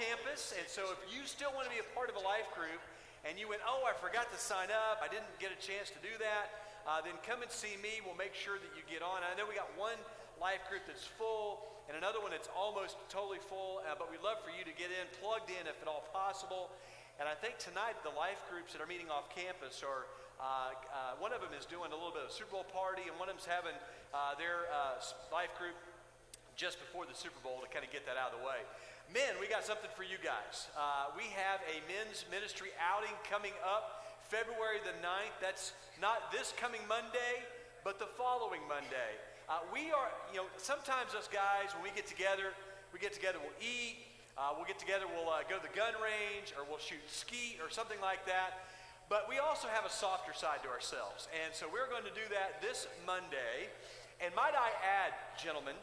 campus. And so if you still want to be a part of a life group and you went, oh, I forgot to sign up, I didn't get a chance to do that, uh, then come and see me. We'll make sure that you get on. I know we got one life group that's full and another one that's almost totally full, uh, but we'd love for you to get in, plugged in if at all possible. And I think tonight the life groups that are meeting off campus are, uh, uh, one of them is doing a little bit of Super Bowl party, and one of them's having uh, their uh, life group just before the Super Bowl to kind of get that out of the way. Men, we got something for you guys. Uh, we have a men's ministry outing coming up February the 9th. That's not this coming Monday, but the following Monday. Uh, we are, you know, sometimes us guys, when we get together, we get together, we'll eat, uh, we'll get together, we'll uh, go to the gun range, or we'll shoot skeet, or something like that. But we also have a softer side to ourselves. And so we're going to do that this Monday. And might I add, gentlemen,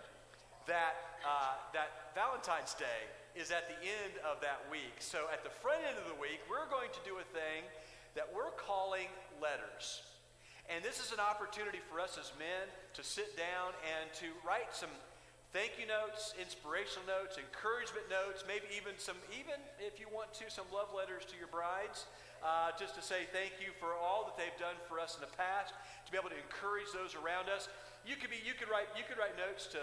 that, uh, that Valentine's Day is at the end of that week. So at the front end of the week, we're going to do a thing that we're calling letters. And this is an opportunity for us as men to sit down and to write some thank you notes, inspirational notes, encouragement notes, maybe even some, even if you want to, some love letters to your brides, uh, just to say thank you for all that they've done for us in the past, to be able to encourage those around us. You could be, you could write, you could write notes to,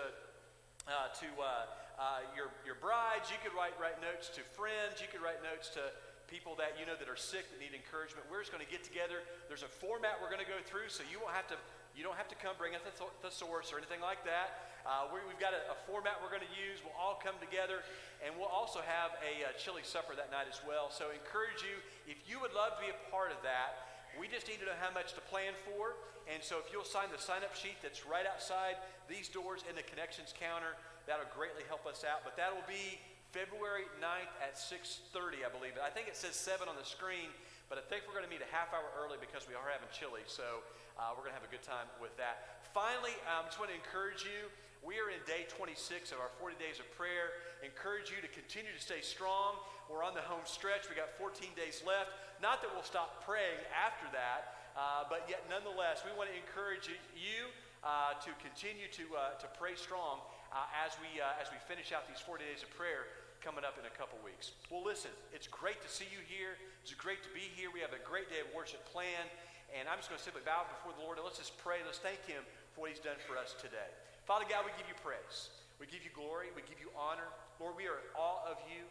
uh, to uh, uh your your brides. You could write write notes to friends. You could write notes to people that you know that are sick that need encouragement. We're just going to get together. There's a format we're going to go through, so you won't have to you don't have to come bring us a thesaurus or anything like that. Uh, we, have got a, a, format we're going to use. We'll all come together, and we'll also have a, a chili supper that night as well. So, encourage you if you would love to be a part of that. We just need to know how much to plan for. And so, if you'll sign the sign up sheet that's right outside these doors in the connections counter, that'll greatly help us out. But that'll be February 9th at 6:30, I believe. I think it says 7 on the screen, but I think we're going to meet a half hour early because we are having chili. So uh, we're going to have a good time with that. Finally, I um, just want to encourage you. We are in day 26 of our 40 days of prayer. Encourage you to continue to stay strong. We're on the home stretch. We got 14 days left. Not that we'll stop praying after that, uh, but yet nonetheless, we want to encourage you uh, to continue to, uh, to pray strong uh, as, we, uh, as we finish out these 40 days of prayer coming up in a couple weeks. Well, listen, it's great to see you here. It's great to be here. We have a great day of worship planned. And I'm just going to simply bow before the Lord and let's just pray. Let's thank Him for what He's done for us today. Father God, we give you praise. We give you glory. We give you honor. Lord, we are in awe of you.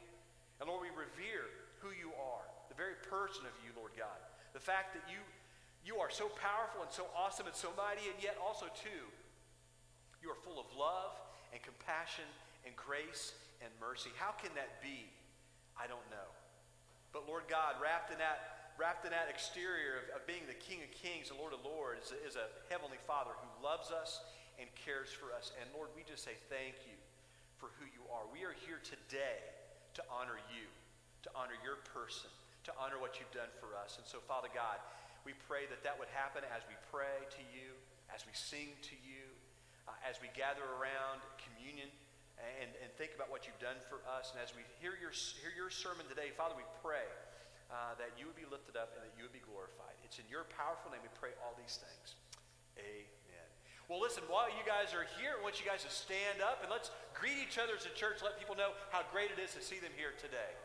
And Lord, we revere who you are, the very person of you, Lord God. The fact that you, you are so powerful and so awesome and so mighty, and yet also, too, you are full of love and compassion and grace and mercy. How can that be? I don't know. But Lord God, wrapped in that wrapped in that exterior of, of being the King of Kings and Lord of Lords is is a Heavenly Father who loves us and cares for us. And Lord, we just say thank you for who you are. We are here today to honor you, to honor your person, to honor what you've done for us. And so, Father God, we pray that that would happen as we pray to you, as we sing to you, uh, as we gather around communion and, and think about what you've done for us. And as we hear your, hear your sermon today, Father, we pray uh, that you would be lifted up and that you would be glorified. It's in your powerful name we pray all these things. Amen. Well, listen, while you guys are here, I want you guys to stand up and let's greet each other as a church, let people know how great it is to see them here today.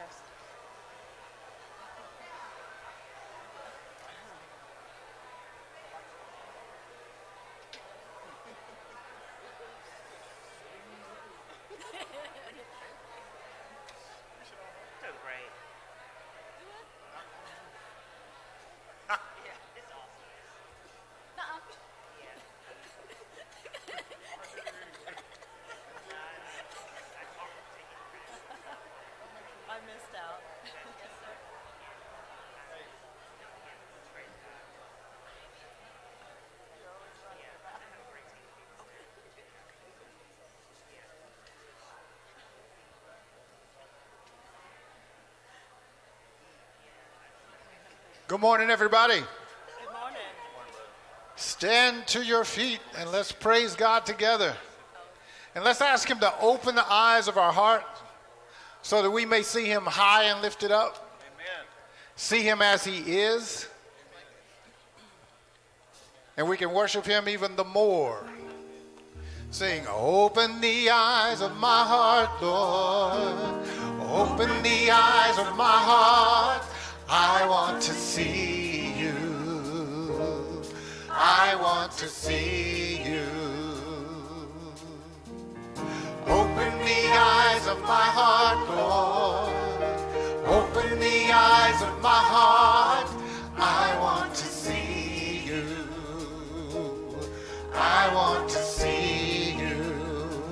Chest. Good morning, everybody. Good morning. Stand to your feet and let's praise God together. And let's ask Him to open the eyes of our heart so that we may see Him high and lifted up. Amen. See Him as He is. And we can worship Him even the more. Sing, Open the eyes of my heart, Lord. Open the eyes of my heart. I want to see you. I want to see you. Open the eyes of my heart, Lord. Open the eyes of my heart. I want to see you. I want to see you.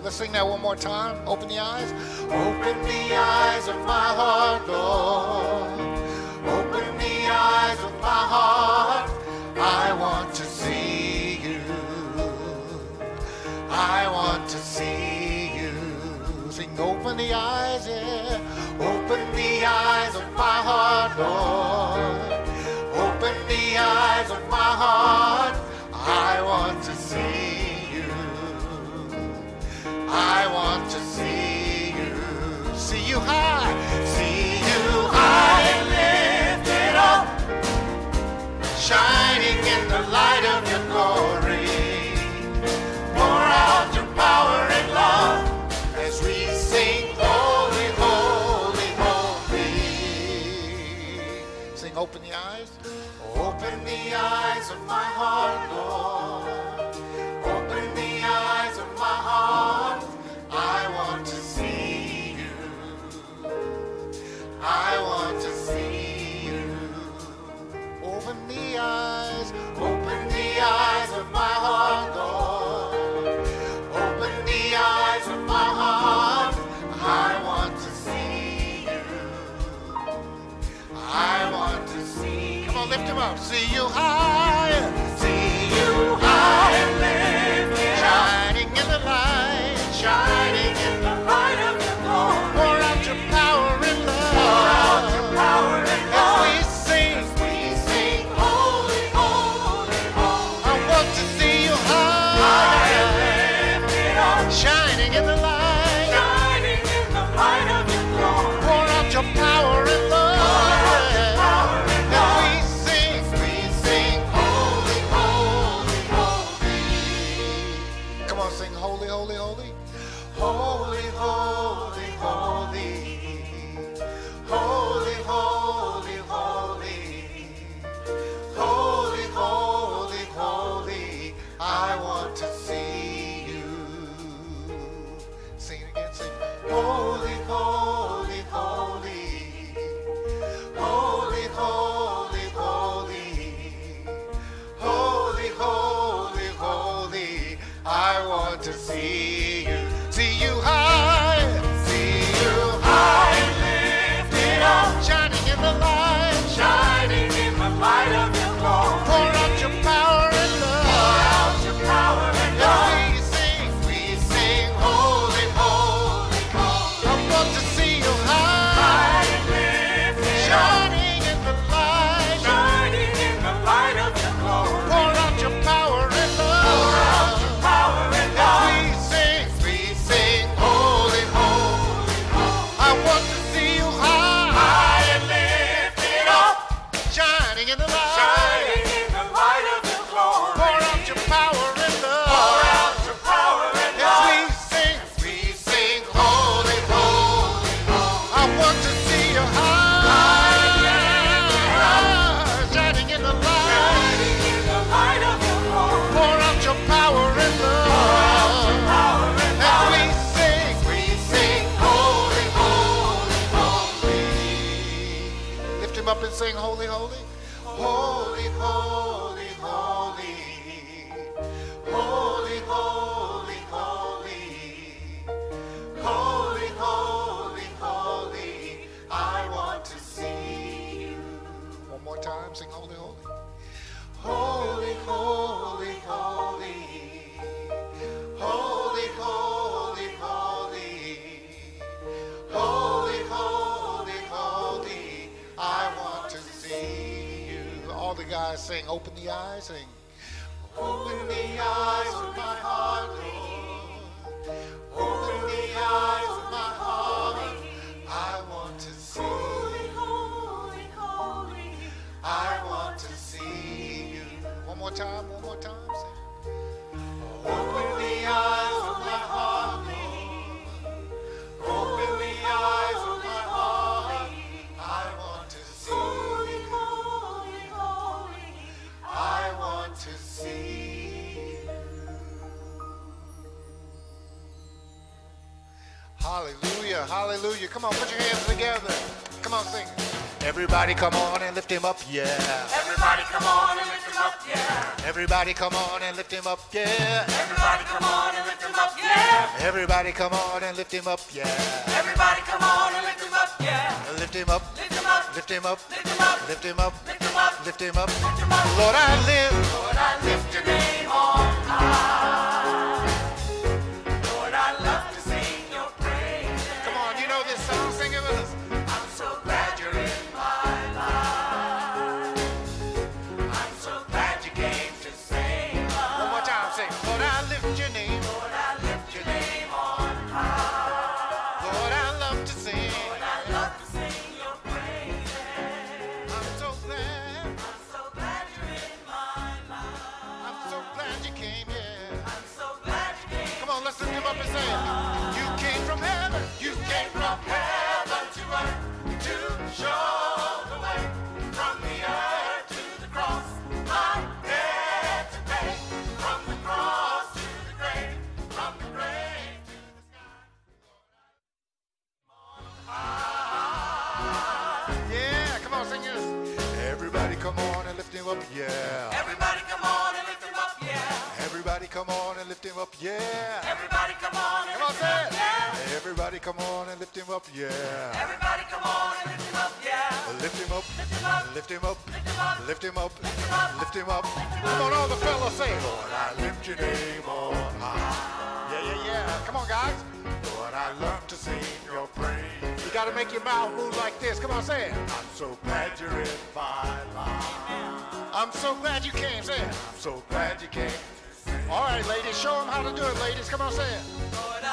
Let's sing that one more time. Open the eyes. Open the eyes of my heart, Lord. Open the eyes, yeah. Open the eyes of my heart, Lord. Open the eyes of my heart. I want to see you. I want to see you. See you high. See you high and lifted up. Shining open the eyes. Open the eyes of my heart, Lord. Lift him up. See you high. See you high Shining in the light. Shining Hallelujah, hallelujah. Come on, put your hands together. Come on, sing. Everybody come on and lift him up, yeah. Everybody come on and lift him up, yeah. Everybody come on and lift him up, yeah. Everybody come on and lift him up, yeah. Everybody come on and lift him up, yeah. Everybody come on and lift him up, yeah. Lift him up, Lift him up, lift him up, lift him up, lift him up, lift him up, lift him up. lift him up. Lord, I live. Lord, I lift your name on high. Lift him up, yeah. Everybody come on and Come on, lift him up, yeah. Everybody come on and lift him up, yeah. Everybody come on and lift him up, yeah. Lift him up, Lift him up, lift him up, lift him up, lift him up, lift him up. lift him up. Come on, all the fellas say, Lord, I lift your name on high. Yeah, yeah, yeah. Come on, guys. Lord, I love to sing your praise. You gotta make your mouth move like this. Come on, say it. I'm so glad you're in my life. I'm so glad you came. Say it. I'm so glad you came. All right, ladies, show them how to do it, ladies. Come on, say it. Lord,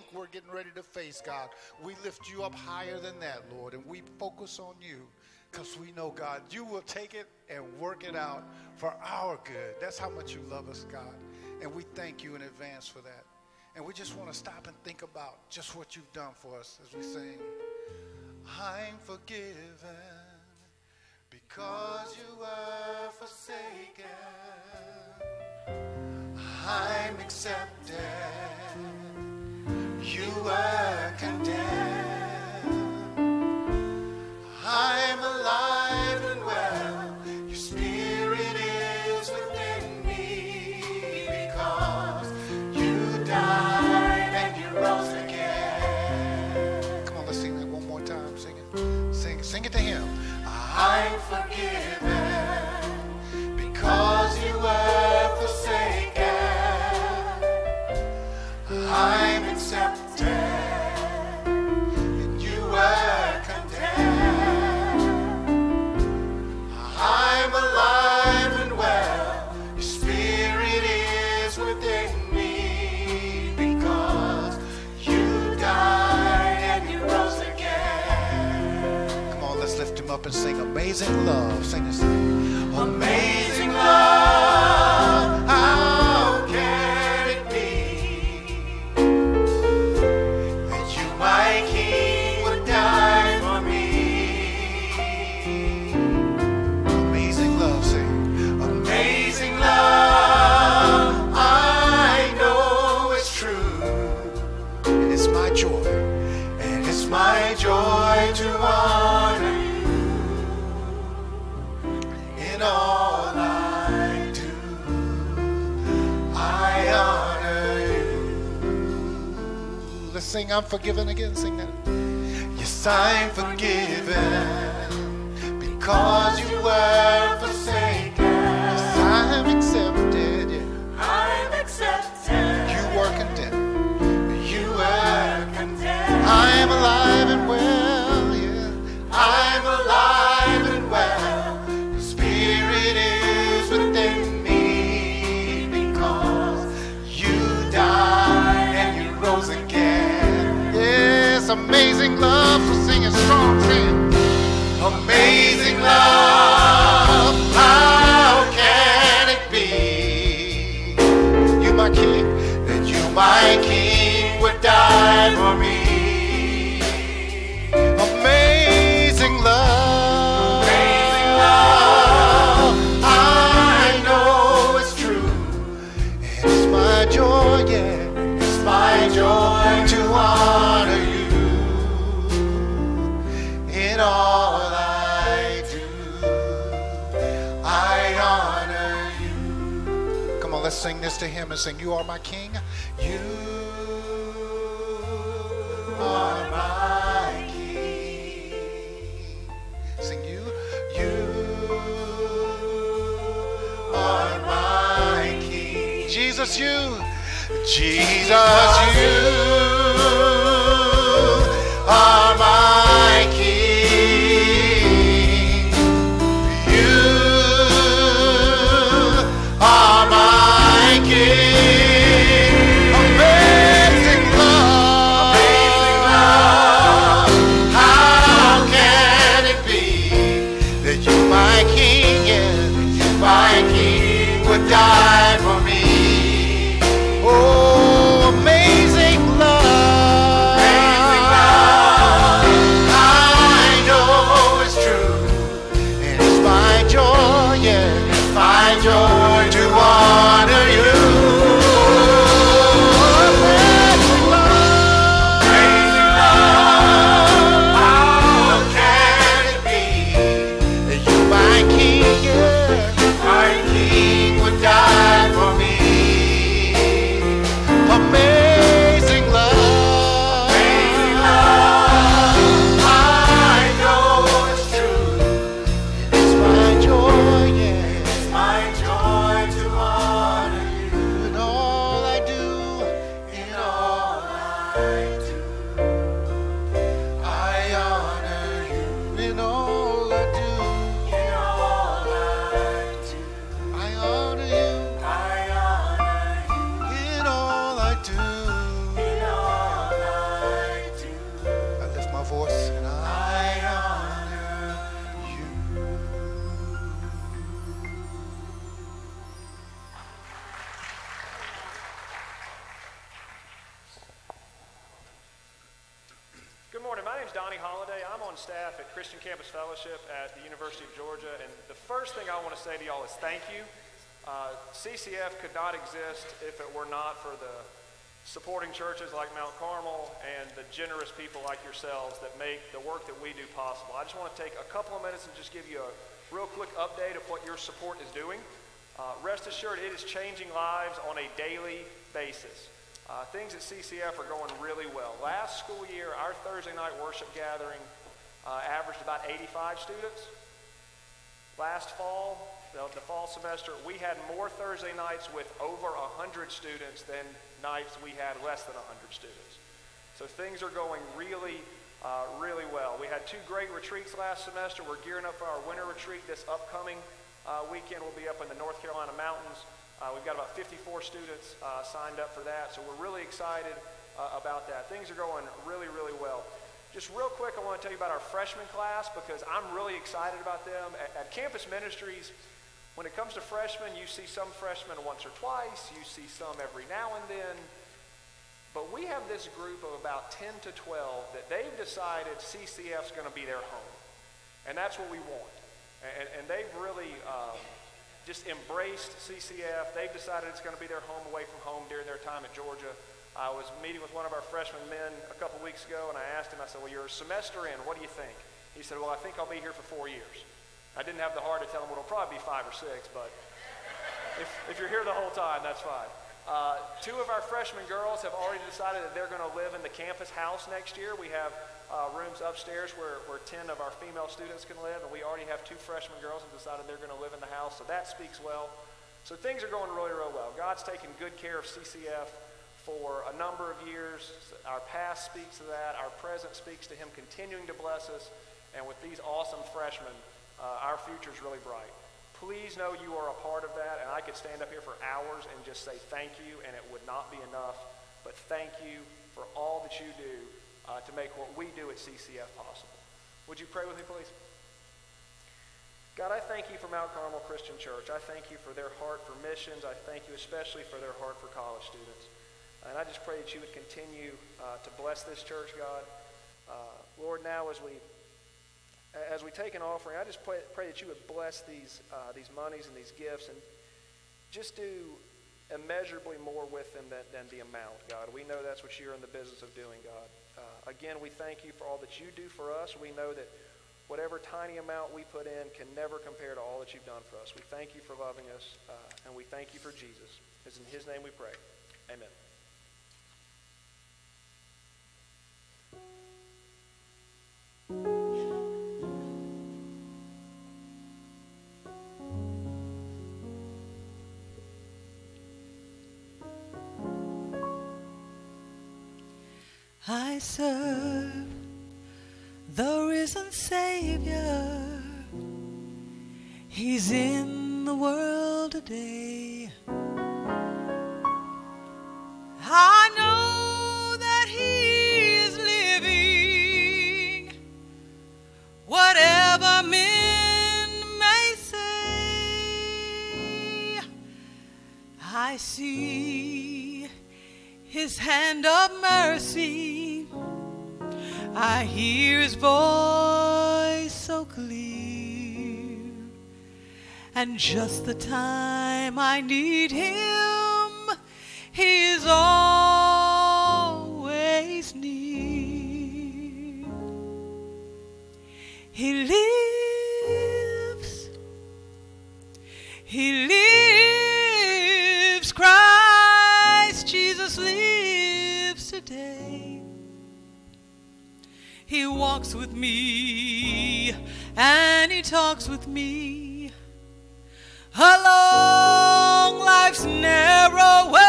think we're getting ready to face, God, we lift you up higher than that, Lord, and we focus on you because we know, God, you will take it and work it out for our good. That's how much you love us, God. And we thank you in advance for that. And we just want to stop and think about just what you've done for us as we sing. I'm forgiven because you were forsaken. I'm accepted you were condemned. I'm alive and well, your spirit is within me because you died and you rose again. Come on, let's sing that one more time. Sing it. Sing, it. sing it to him. I'm forgiven because you were. and sing Amazing Love. Sing this. Amazing Love. Sing, I'm forgiven again. Sing that. Yes, I'm forgiven because you were forgiven. amazing love. sing this to him and sing, You are my king. You are my king. Sing you. You are my king. Jesus, you. Jesus, you. Churches like Mount Carmel and the generous people like yourselves that make the work that we do possible. I just want to take a couple of minutes and just give you a real quick update of what your support is doing. Uh, rest assured, it is changing lives on a daily basis. Uh, things at CCF are going really well. Last school year, our Thursday night worship gathering uh, averaged about 85 students. Last fall, the, the fall semester, we had more Thursday nights with over 100 students than nights we had less than 100 students. So things are going really, uh, really well. We had two great retreats last semester. We're gearing up for our winter retreat this upcoming uh, weekend. We'll be up in the North Carolina mountains. Uh, we've got about 54 students uh, signed up for that, so we're really excited uh, about that. Things are going really, really well. Just real quick, I want to tell you about our freshman class because I'm really excited about them. At, at Campus Ministries, when it comes to freshmen, you see some freshmen once or twice, you see some every now and then. But we have this group of about 10 to 12 that they've decided CCF's going to be their home. And that's what we want. And, and they've really um, just embraced CCF. They've decided it's going to be their home away from home during their time at Georgia. I was meeting with one of our freshman men a couple weeks ago, and I asked him, I said, Well, you're a semester in. What do you think? He said, Well, I think I'll be here for four years. I didn't have the heart to tell them it'll probably be five or six, but if, if you're here the whole time, that's fine. Uh, two of our freshman girls have already decided that they're going to live in the campus house next year. We have uh, rooms upstairs where, where 10 of our female students can live, and we already have two freshman girls who decided they're going to live in the house, so that speaks well. So things are going really, really well. God's taking good care of CCF for a number of years. Our past speaks to that. Our present speaks to Him continuing to bless us. And with these awesome freshmen, uh, our future is really bright. Please know you are a part of that, and I could stand up here for hours and just say thank you, and it would not be enough. But thank you for all that you do uh, to make what we do at CCF possible. Would you pray with me, please? God, I thank you for Mount Carmel Christian Church. I thank you for their heart for missions. I thank you especially for their heart for college students. And I just pray that you would continue uh, to bless this church, God. Uh, Lord, now as we as we take an offering, I just pray, pray that you would bless these uh, these monies and these gifts, and just do immeasurably more with them than, than the amount, God. We know that's what you're in the business of doing, God. Uh, again, we thank you for all that you do for us. We know that whatever tiny amount we put in can never compare to all that you've done for us. We thank you for loving us, uh, and we thank you for Jesus. It's in his name we pray. Amen. I serve the risen Savior. He's in the world today. I know that He is living. Whatever men may say, I see his hand of mercy. I hear his voice so clear. And just the time I need him, he is always near. He lives. He lives. He walks with me and he talks with me along life's narrow way.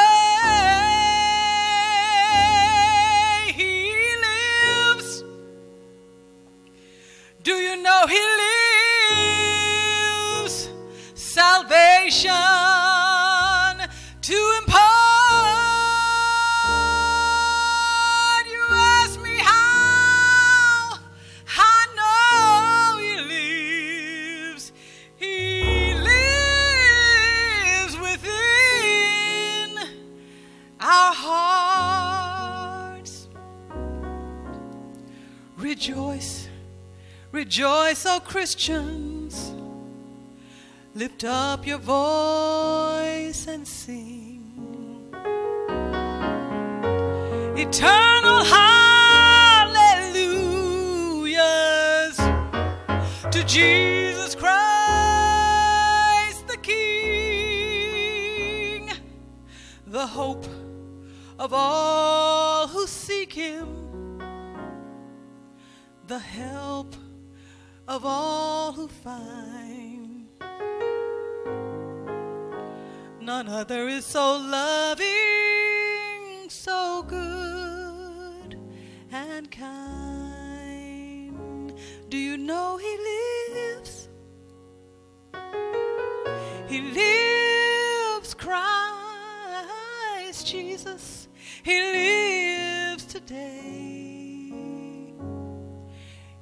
He lives. Do you know he lives? Salvation Rejoice, O Christians. Lift up your voice and sing. Eternal hallelujahs to Jesus Christ the King, the hope of all who seek Him, the help of all who find. None other is so loving,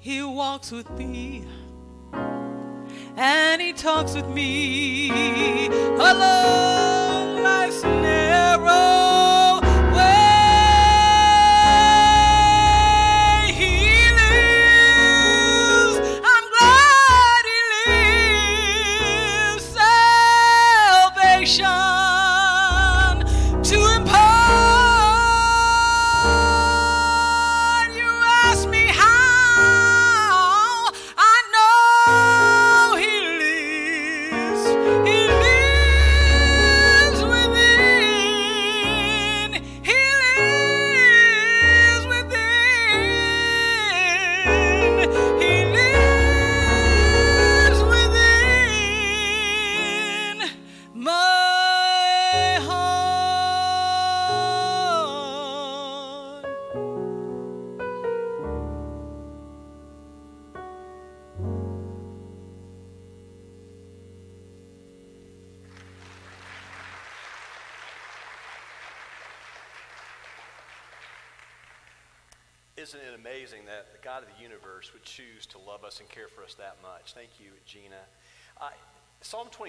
He walks with me and he talks with me along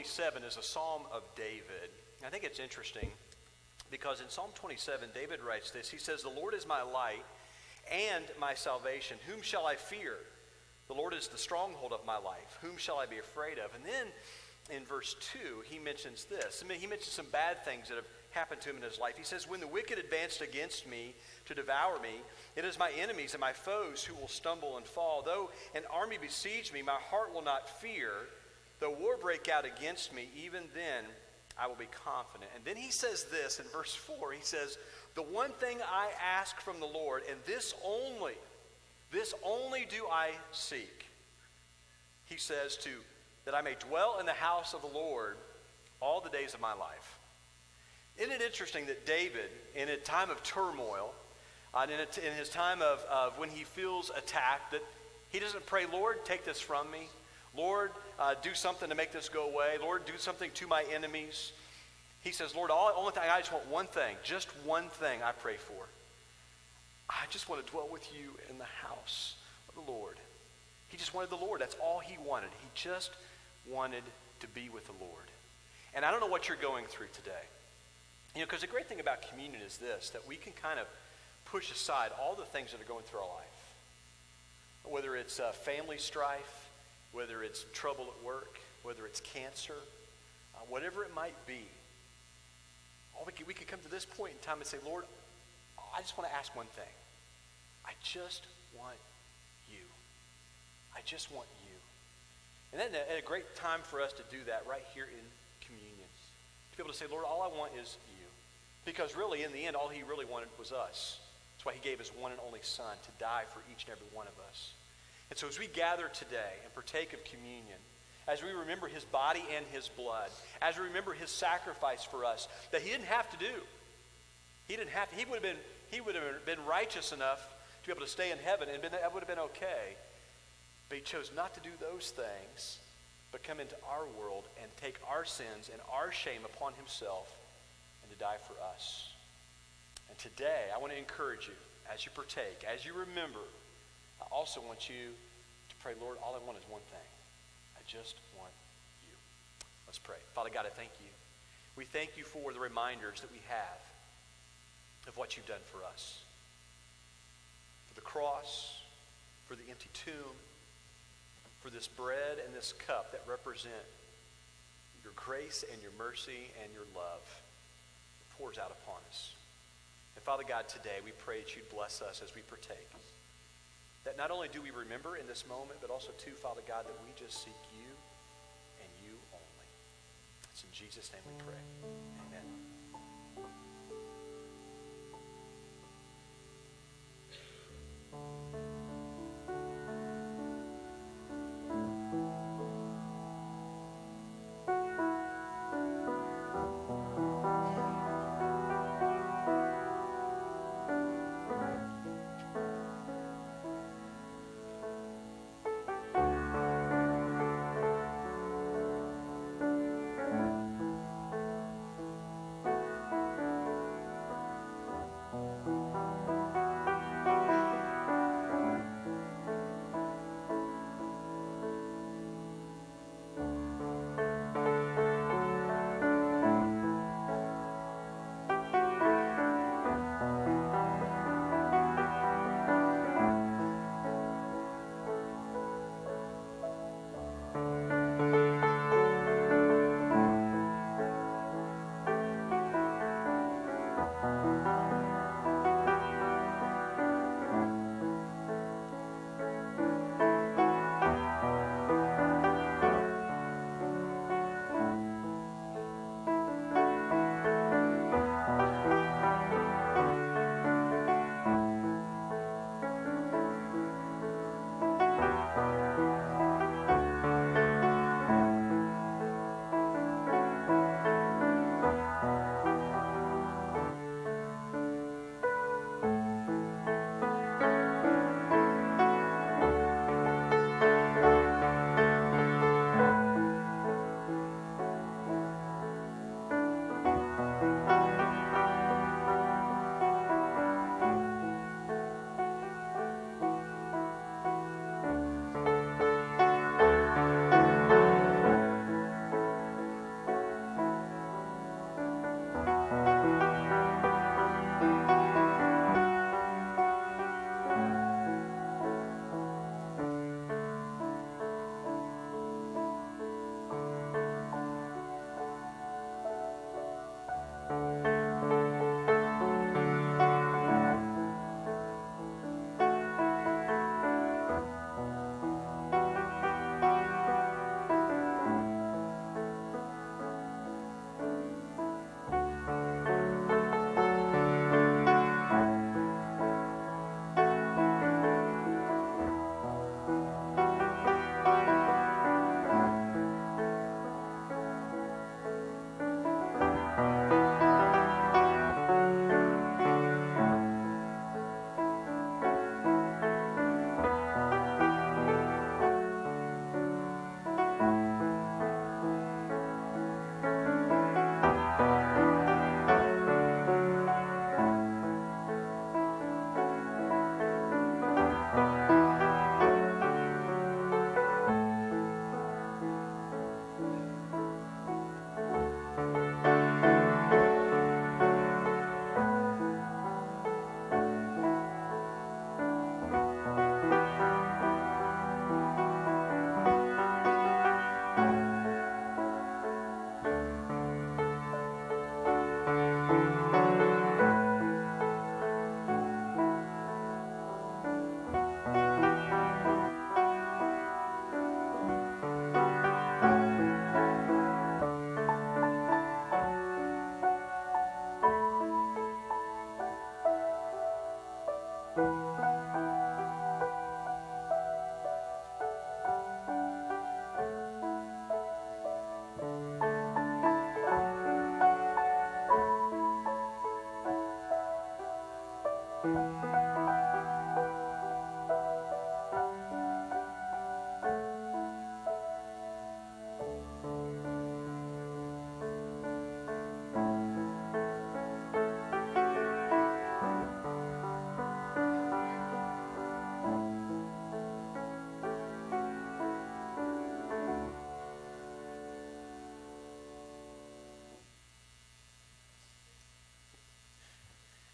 27 is a psalm of David. I think it's interesting because in Psalm 27, David writes this. He says, The Lord is my light and my salvation. Whom shall I fear? The Lord is the stronghold of my life. Whom shall I be afraid of? And then in verse 2, he mentions this. I mean, he mentions some bad things that have happened to him in his life. He says, When the wicked advanced against me to devour me, it is my enemies and my foes who will stumble and fall. Though an army besiege me, my heart will not fear. Though war break out against me, even then I will be confident. And then he says this in verse 4 he says, The one thing I ask from the Lord, and this only, this only do I seek. He says to that I may dwell in the house of the Lord all the days of my life. Isn't it interesting that David, in a time of turmoil, uh, in, a, in his time of, of when he feels attacked, that he doesn't pray, Lord, take this from me. Lord, uh, do something to make this go away. Lord, do something to my enemies. He says, Lord, all, only thing, I just want one thing, just one thing I pray for. I just want to dwell with you in the house of the Lord. He just wanted the Lord. That's all he wanted. He just wanted to be with the Lord. And I don't know what you're going through today. You know, because the great thing about communion is this that we can kind of push aside all the things that are going through our life. Whether it's uh, family strife, whether it's trouble at work, whether it's cancer, uh, whatever it might be. All we can, we can come to this point in time and say, Lord, I just want to ask one thing. I just want you. I just want you. And then a, a great time for us to do that right here in communion. To be able to say, Lord, all I want is you. Because really, in the end, all he really wanted was us. That's why he gave his one and only son to die for each and every one of us. And so as we gather today and partake of communion, as we remember his body and his blood, as we remember his sacrifice for us that he didn't have to do. He didn't have to, he would have been he would have been righteous enough to be able to stay in heaven and been, that would have been okay. But he chose not to do those things, but come into our world and take our sins and our shame upon himself and to die for us. And today, I want to encourage you as you partake, as you remember, I also want you to pray, Lord, all I want is one thing. I just want you. Let's pray. Father God, I thank you. We thank you for the reminders that we have of what you've done for us. For the cross, for the empty tomb, for this bread and this cup that represent your grace and your mercy and your love that pours out upon us. And Father God, today we pray that you'd bless us as we partake. That not only do we remember in this moment, but also, too, Father God, that we just seek you and you only. It's in Jesus' name we pray.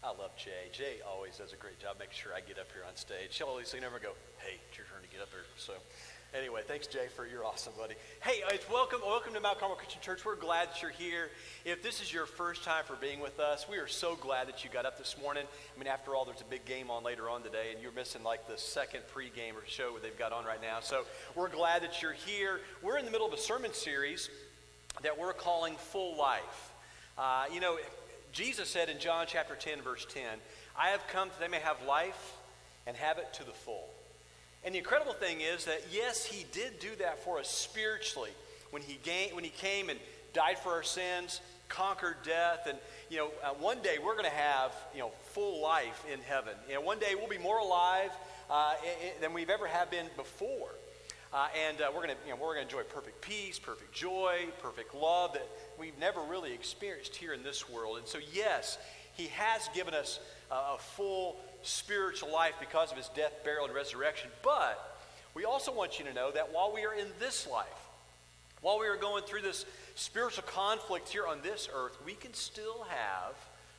I love Jay. Jay always does a great job making sure I get up here on stage. She'll always never go, hey, it's your turn to get up here. So anyway, thanks, Jay, for your awesome buddy. Hey, it's welcome, welcome to Mount Carmel Christian Church. We're glad that you're here. If this is your first time for being with us, we are so glad that you got up this morning. I mean, after all, there's a big game on later on today, and you're missing like the second pregame or show they've got on right now. So we're glad that you're here. We're in the middle of a sermon series that we're calling Full Life. Uh, you know, Jesus said in John chapter 10, verse 10, I have come that they may have life and have it to the full. And the incredible thing is that, yes, he did do that for us spiritually when he, gained, when he came and died for our sins, conquered death. And, you know, uh, one day we're going to have, you know, full life in heaven. You know, one day we'll be more alive uh, than we've ever have been before. Uh, and uh, we're going to, you know, we're going to enjoy perfect peace, perfect joy, perfect love that we've never really experienced here in this world. And so, yes, he has given us uh, a full spiritual life because of his death, burial, and resurrection. But we also want you to know that while we are in this life, while we are going through this spiritual conflict here on this earth, we can still have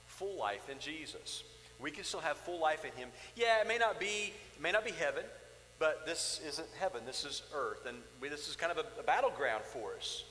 full life in Jesus. We can still have full life in him. Yeah, it may not be, it may not be heaven, but this isn't heaven. This is earth, and we, this is kind of a, a battleground for us.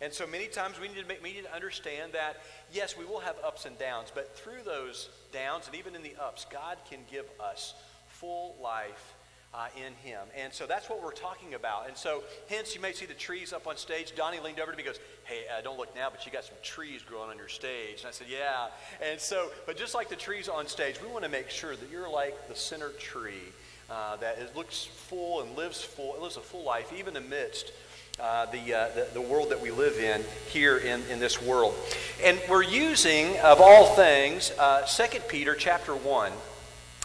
And so many times we need to make, we need to understand that yes, we will have ups and downs, but through those downs and even in the ups, God can give us full life uh, in Him. And so that's what we're talking about. And so, hence, you may see the trees up on stage. Donnie leaned over to me and goes, Hey, uh, don't look now, but you got some trees growing on your stage. And I said, Yeah. And so, but just like the trees on stage, we want to make sure that you're like the center tree uh, that it looks full and lives full, it lives a full life, even amidst. Uh, the, uh, the, the world that we live in here in, in this world. And we're using, of all things, uh, 2 Peter chapter 1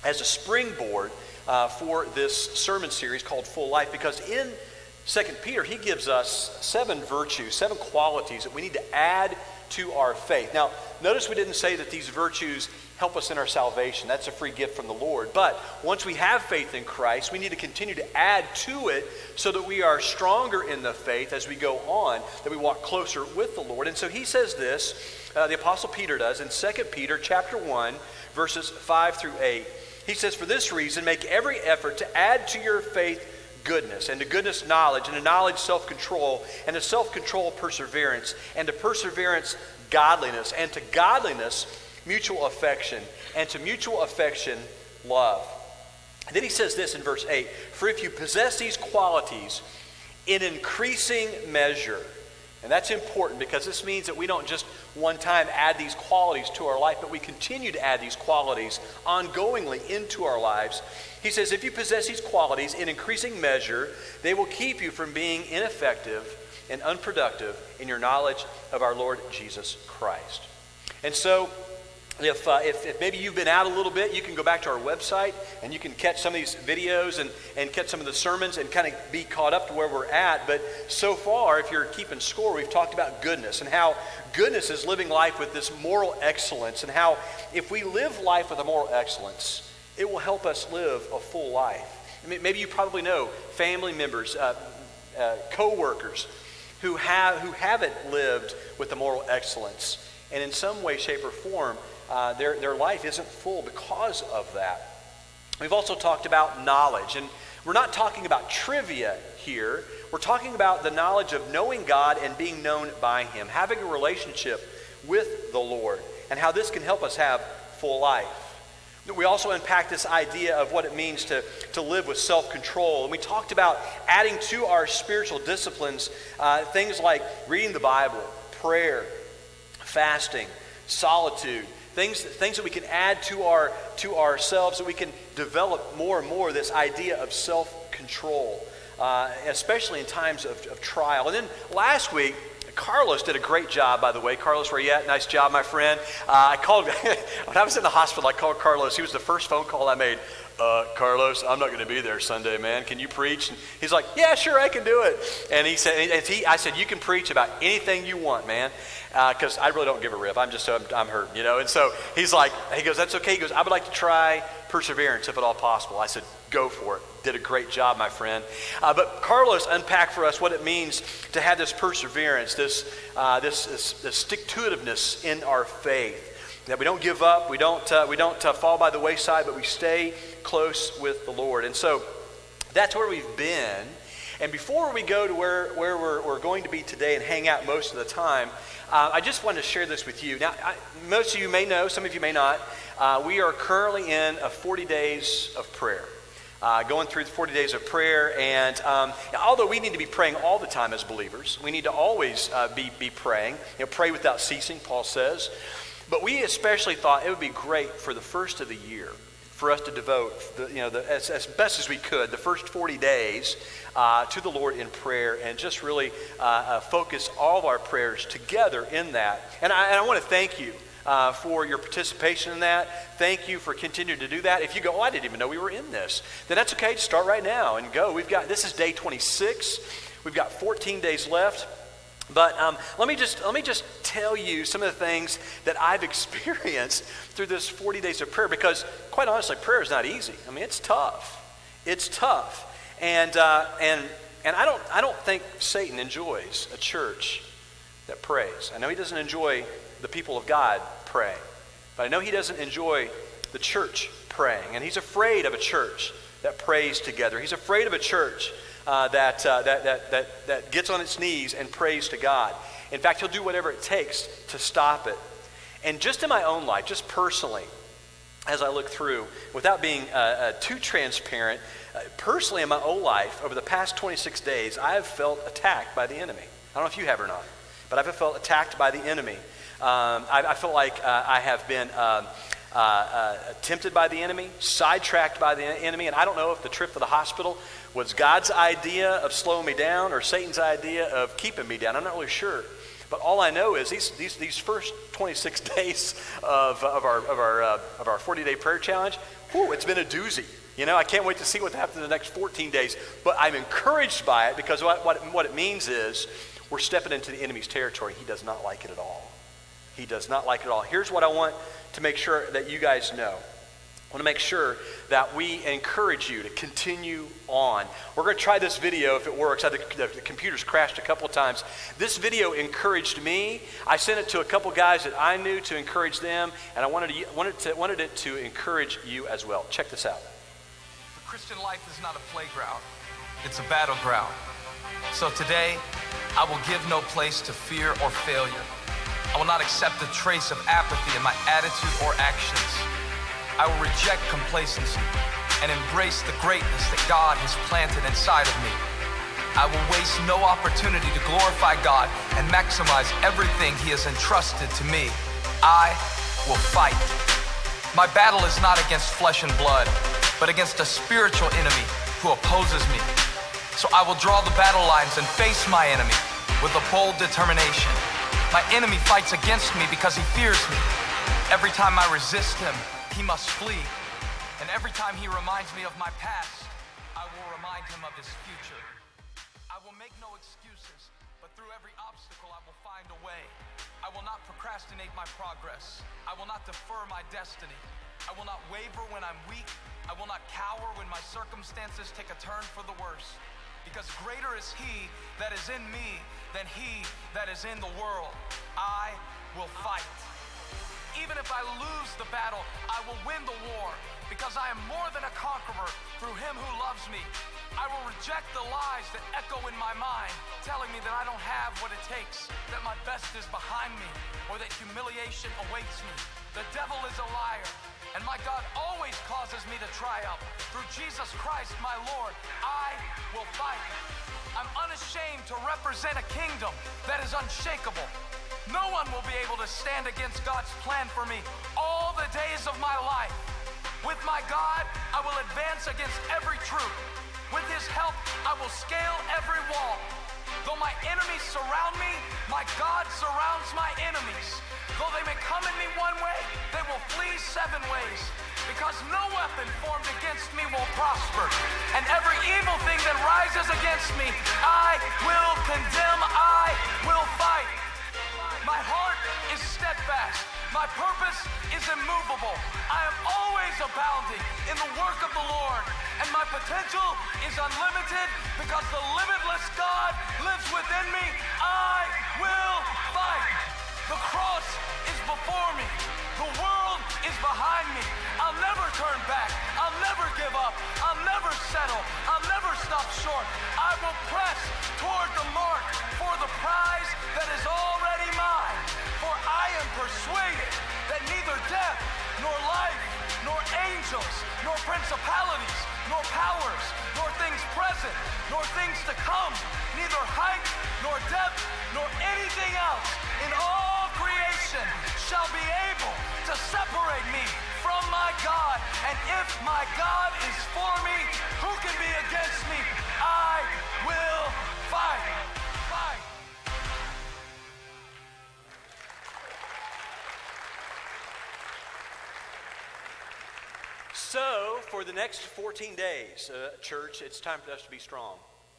as a springboard uh, for this sermon series called Full Life because in 2 Peter, he gives us seven virtues, seven qualities that we need to add to our faith. Now, notice we didn't say that these virtues help us in our salvation. That's a free gift from the Lord. But once we have faith in Christ, we need to continue to add to it so that we are stronger in the faith as we go on, that we walk closer with the Lord. And so he says this, uh, the Apostle Peter does, in 2 Peter chapter 1, verses 5 through 8. He says, For this reason, make every effort to add to your faith goodness, and to goodness knowledge, and to knowledge self control, and to self control perseverance, and to perseverance godliness, and to godliness mutual affection, and to mutual affection love. And then he says this in verse 8 For if you possess these qualities in increasing measure, and that's important because this means that we don't just one time add these qualities to our life, but we continue to add these qualities ongoingly into our lives. He says, if you possess these qualities in increasing measure, they will keep you from being ineffective and unproductive in your knowledge of our Lord Jesus Christ. And so, if, uh, if, if, maybe you've been out a little bit, you can go back to our website and you can catch some of these videos and, and catch some of the sermons and kind of be caught up to where we're at. But so far, if you're keeping score, we've talked about goodness and how goodness is living life with this moral excellence and how if we live life with a moral excellence, it will help us live a full life. I mean, maybe you probably know family members, uh, uh, co workers who, have, who haven't lived with a moral excellence. And in some way, shape, or form, uh, their, their life isn't full because of that. We've also talked about knowledge, and we're not talking about trivia here. We're talking about the knowledge of knowing God and being known by Him, having a relationship with the Lord, and how this can help us have full life. We also unpacked this idea of what it means to, to live with self control. And we talked about adding to our spiritual disciplines uh, things like reading the Bible, prayer, fasting, solitude, things, things that we can add to, our, to ourselves that we can develop more and more this idea of self control, uh, especially in times of, of trial. And then last week, Carlos did a great job, by the way. Carlos, where you at? Nice job, my friend. Uh, I called, when I was in the hospital, I called Carlos. He was the first phone call I made. Uh, Carlos, I'm not going to be there Sunday, man. Can you preach? And he's like, Yeah, sure, I can do it. And he said, and he, I said, You can preach about anything you want, man, because uh, I really don't give a rip. I'm just, I'm, I'm hurt, you know. And so he's like, He goes, That's okay. He goes, I would like to try perseverance if at all possible. I said, Go for it. Did a great job, my friend. Uh, but Carlos unpacked for us what it means to have this perseverance, this, uh, this, this, this stick to itiveness in our faith that we don't give up, we don't, uh, we don't uh, fall by the wayside, but we stay close with the Lord. And so that's where we've been. And before we go to where, where we're, we're going to be today and hang out most of the time, uh, I just wanted to share this with you. Now, I, most of you may know, some of you may not, uh, we are currently in a 40 days of prayer. Uh, going through the 40 days of prayer. And um, although we need to be praying all the time as believers, we need to always uh, be, be praying. You know, pray without ceasing, Paul says. But we especially thought it would be great for the first of the year for us to devote, the, you know, the, as, as best as we could, the first 40 days uh, to the Lord in prayer and just really uh, uh, focus all of our prayers together in that. And I, and I want to thank you uh, for your participation in that. Thank you for continuing to do that. If you go, oh, I didn't even know we were in this, then that's okay. Just start right now and go. We've got this is day 26. We've got 14 days left. But um, let me just let me just tell you some of the things that I've experienced through this 40 days of prayer. Because quite honestly, prayer is not easy. I mean, it's tough. It's tough, and uh, and and I don't I don't think Satan enjoys a church that prays. I know he doesn't enjoy the people of God praying, but I know he doesn't enjoy the church praying, and he's afraid of a church that prays together. He's afraid of a church uh, that, uh, that, that, that, that gets on its knees and prays to God. In fact, he'll do whatever it takes to stop it. And just in my own life, just personally, as I look through, without being uh, uh, too transparent, uh, personally in my own life, over the past 26 days, I have felt attacked by the enemy. I don't know if you have or not, but I've felt attacked by the enemy. Um, I, I, feel like uh, I have been um, uh, uh, tempted by the enemy, sidetracked by the enemy, and I don't know if the trip to the hospital was God's idea of slowing me down or Satan's idea of keeping me down. I'm not really sure. But all I know is these, these, these first 26 days of, of our, of our, uh, of our 40 day prayer challenge, whew, it's been a doozy. You know, I can't wait to see what happens in the next 14 days. But I'm encouraged by it because what, what, what it means is we're stepping into the enemy's territory. He does not like it at all. He does not like it at all. Here's what I want to make sure that you guys know. I want to make sure that we encourage you to continue on. We're going to try this video if it works. The, the, the computer's crashed a couple times. This video encouraged me. I sent it to a couple guys that I knew to encourage them, and I wanted, to, wanted, to, wanted it to encourage you as well. Check this out. The Christian life is not a playground, it's a battleground. So today, I will give no place to fear or failure. I will not accept a trace of apathy in my attitude or actions. I will reject complacency and embrace the greatness that God has planted inside of me. I will waste no opportunity to glorify God and maximize everything He has entrusted to me. I will fight. My battle is not against flesh and blood, but against a spiritual enemy who opposes me. So I will draw the battle lines and face my enemy with a bold determination. My enemy fights against me because he fears me. Every time I resist him, he must flee. And every time he reminds me of my past, I will remind him of his future. I will make no excuses, but through every obstacle, I will find a way. I will not procrastinate my progress. I will not defer my destiny. I will not waver when I'm weak. I will not cower when my circumstances take a turn for the worse. Because greater is he that is in me than he that is in the world. I will fight. Even if I lose the battle, I will win the war because I am more than a conqueror through him who loves me. I will reject the lies that echo in my mind, telling me that I don't have what it takes, that my best is behind me, or that humiliation awaits me. The devil is a liar, and my God always causes me to triumph. Through Jesus Christ, my Lord, I will fight. I'm unashamed to represent a kingdom that is unshakable. No one will be able to stand against God's plan for me all the days of my life. With my God, I will advance against every troop. With his help, I will scale every wall. Though my enemies surround me, my God surrounds my enemies. Though they may come at me one way, they will flee seven ways. Because no weapon formed against me will prosper. And every evil thing that rises against me, I will condemn, I will fight. My heart is steadfast. My purpose is immovable. I am always abounding in the work of the Lord. And my potential is unlimited because the limitless God lives within me. I will fight. The cross is before me. The world is behind me. I'll never turn back. I'll never give up. I'll never settle. I'll never stop short. Principalities, nor powers, nor things present, nor things to come, neither height, nor depth, nor anything else in all creation shall be able to separate me from my God. And if my God is for me, who can be against me? I will fight. Fight. So, for the next 14 days, uh, church, it's time for us to be strong.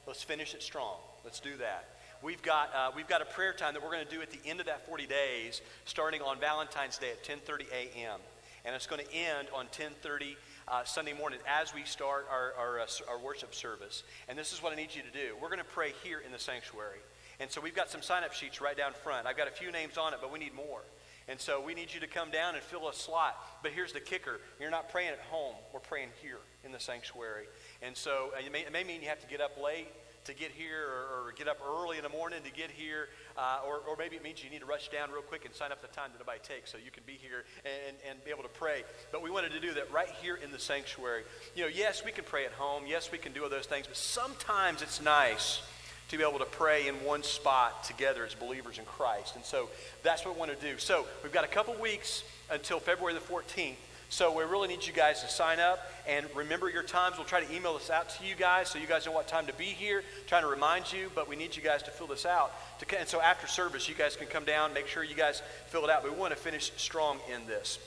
Let's finish it strong. Let's do that. We've got, uh, we've got a prayer time that we're going to do at the end of that 40 days, starting on Valentine's Day at 10:30 a.m. And it's going to end on 10:30 uh, Sunday morning as we start our, our, uh, our worship service. And this is what I need you to do. We're going to pray here in the sanctuary. And so we've got some sign-up sheets right down front. I've got a few names on it, but we need more. And so we need you to come down and fill a slot. But here's the kicker you're not praying at home, we're praying here in the sanctuary. And so it, may, it may mean you have to get up late to get here or, or get up early in the morning to get here. Uh, or, or maybe it means you need to rush down real quick and sign up the time that nobody takes so you can be here and, and be able to pray. But we wanted to do that right here in the sanctuary. You know, yes, we can pray at home. Yes, we can do all those things. But sometimes it's nice to be able to pray in one spot together as believers in Christ. And so that's what we want to do. So we've got a couple weeks until February the 14th. So we really need you guys to sign up and remember your times. We'll try to email this out to you guys so you guys know what time to be here. Trying to remind you, but we need you guys to fill this out. To, and so after service, you guys can come down, make sure you guys fill it out. But we want to finish strong in this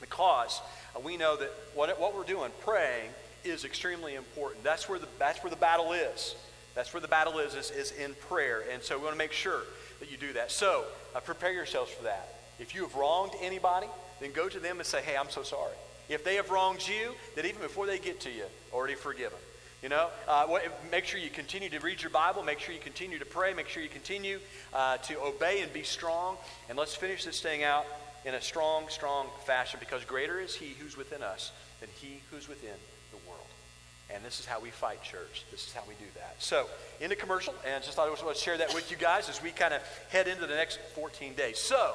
because uh, we know that what, what we're doing, praying, is extremely important. That's where the, that's where the battle is. That's where the battle is, is, is in prayer. And so we want to make sure that you do that. So uh, prepare yourselves for that. If you have wronged anybody, then go to them and say, hey, I'm so sorry. If they have wronged you, then even before they get to you, already forgive them. You know, uh, make sure you continue to read your Bible. Make sure you continue to pray. Make sure you continue uh, to obey and be strong. And let's finish this thing out in a strong, strong fashion because greater is He who's within us than He who's within. And this is how we fight, church. This is how we do that. So, in the commercial, and just thought I was going to share that with you guys as we kind of head into the next 14 days. So,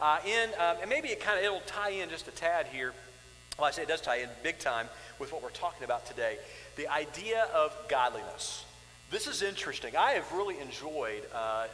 uh, in um, and maybe it kind of it'll tie in just a tad here. Well, I say it does tie in big time with what we're talking about today. The idea of godliness. This is interesting. I have really enjoyed uh, uh,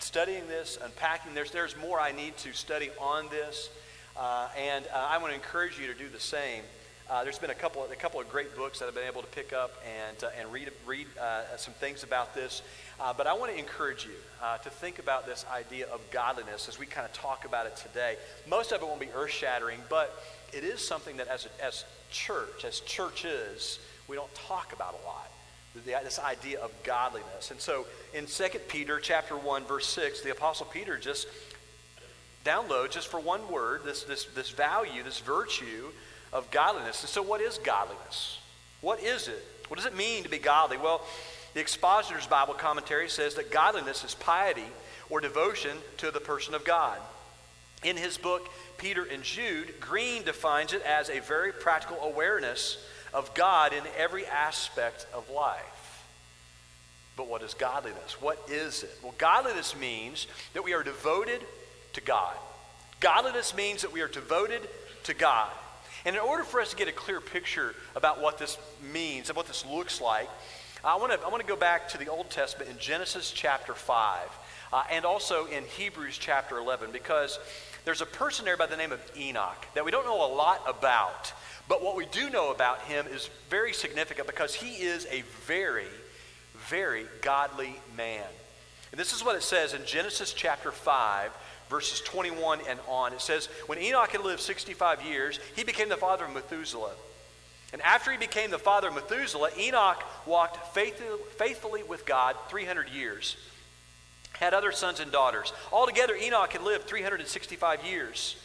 studying this, unpacking. There's there's more I need to study on this, uh, and uh, I want to encourage you to do the same. Uh, there's been a couple, of, a couple of great books that I've been able to pick up and, uh, and read, read uh, some things about this. Uh, but I want to encourage you uh, to think about this idea of godliness as we kind of talk about it today. Most of it won't be earth shattering, but it is something that as, a, as church, as churches, we don't talk about a lot. The- this idea of godliness. And so in 2 Peter chapter 1, verse 6, the Apostle Peter just downloads, just for one word this, this, this value, this virtue of godliness. And so, what is godliness? What is it? What does it mean to be godly? Well, the Expositor's Bible commentary says that godliness is piety or devotion to the person of God. In his book, Peter and Jude, Green defines it as a very practical awareness of God in every aspect of life. But what is godliness? What is it? Well, godliness means that we are devoted to God. Godliness means that we are devoted to God. And in order for us to get a clear picture about what this means and what this looks like, I want to I want to go back to the Old Testament in Genesis chapter 5 uh, and also in Hebrews chapter 11 because there's a person there by the name of Enoch that we don't know a lot about. But what we do know about him is very significant because he is a very, very godly man. And this is what it says in Genesis chapter 5, verses 21 and on. It says, When Enoch had lived 65 years, he became the father of Methuselah. And after he became the father of Methuselah, Enoch walked faithfully, with God 300 years, had other sons and daughters. Altogether, Enoch had lived 365 years.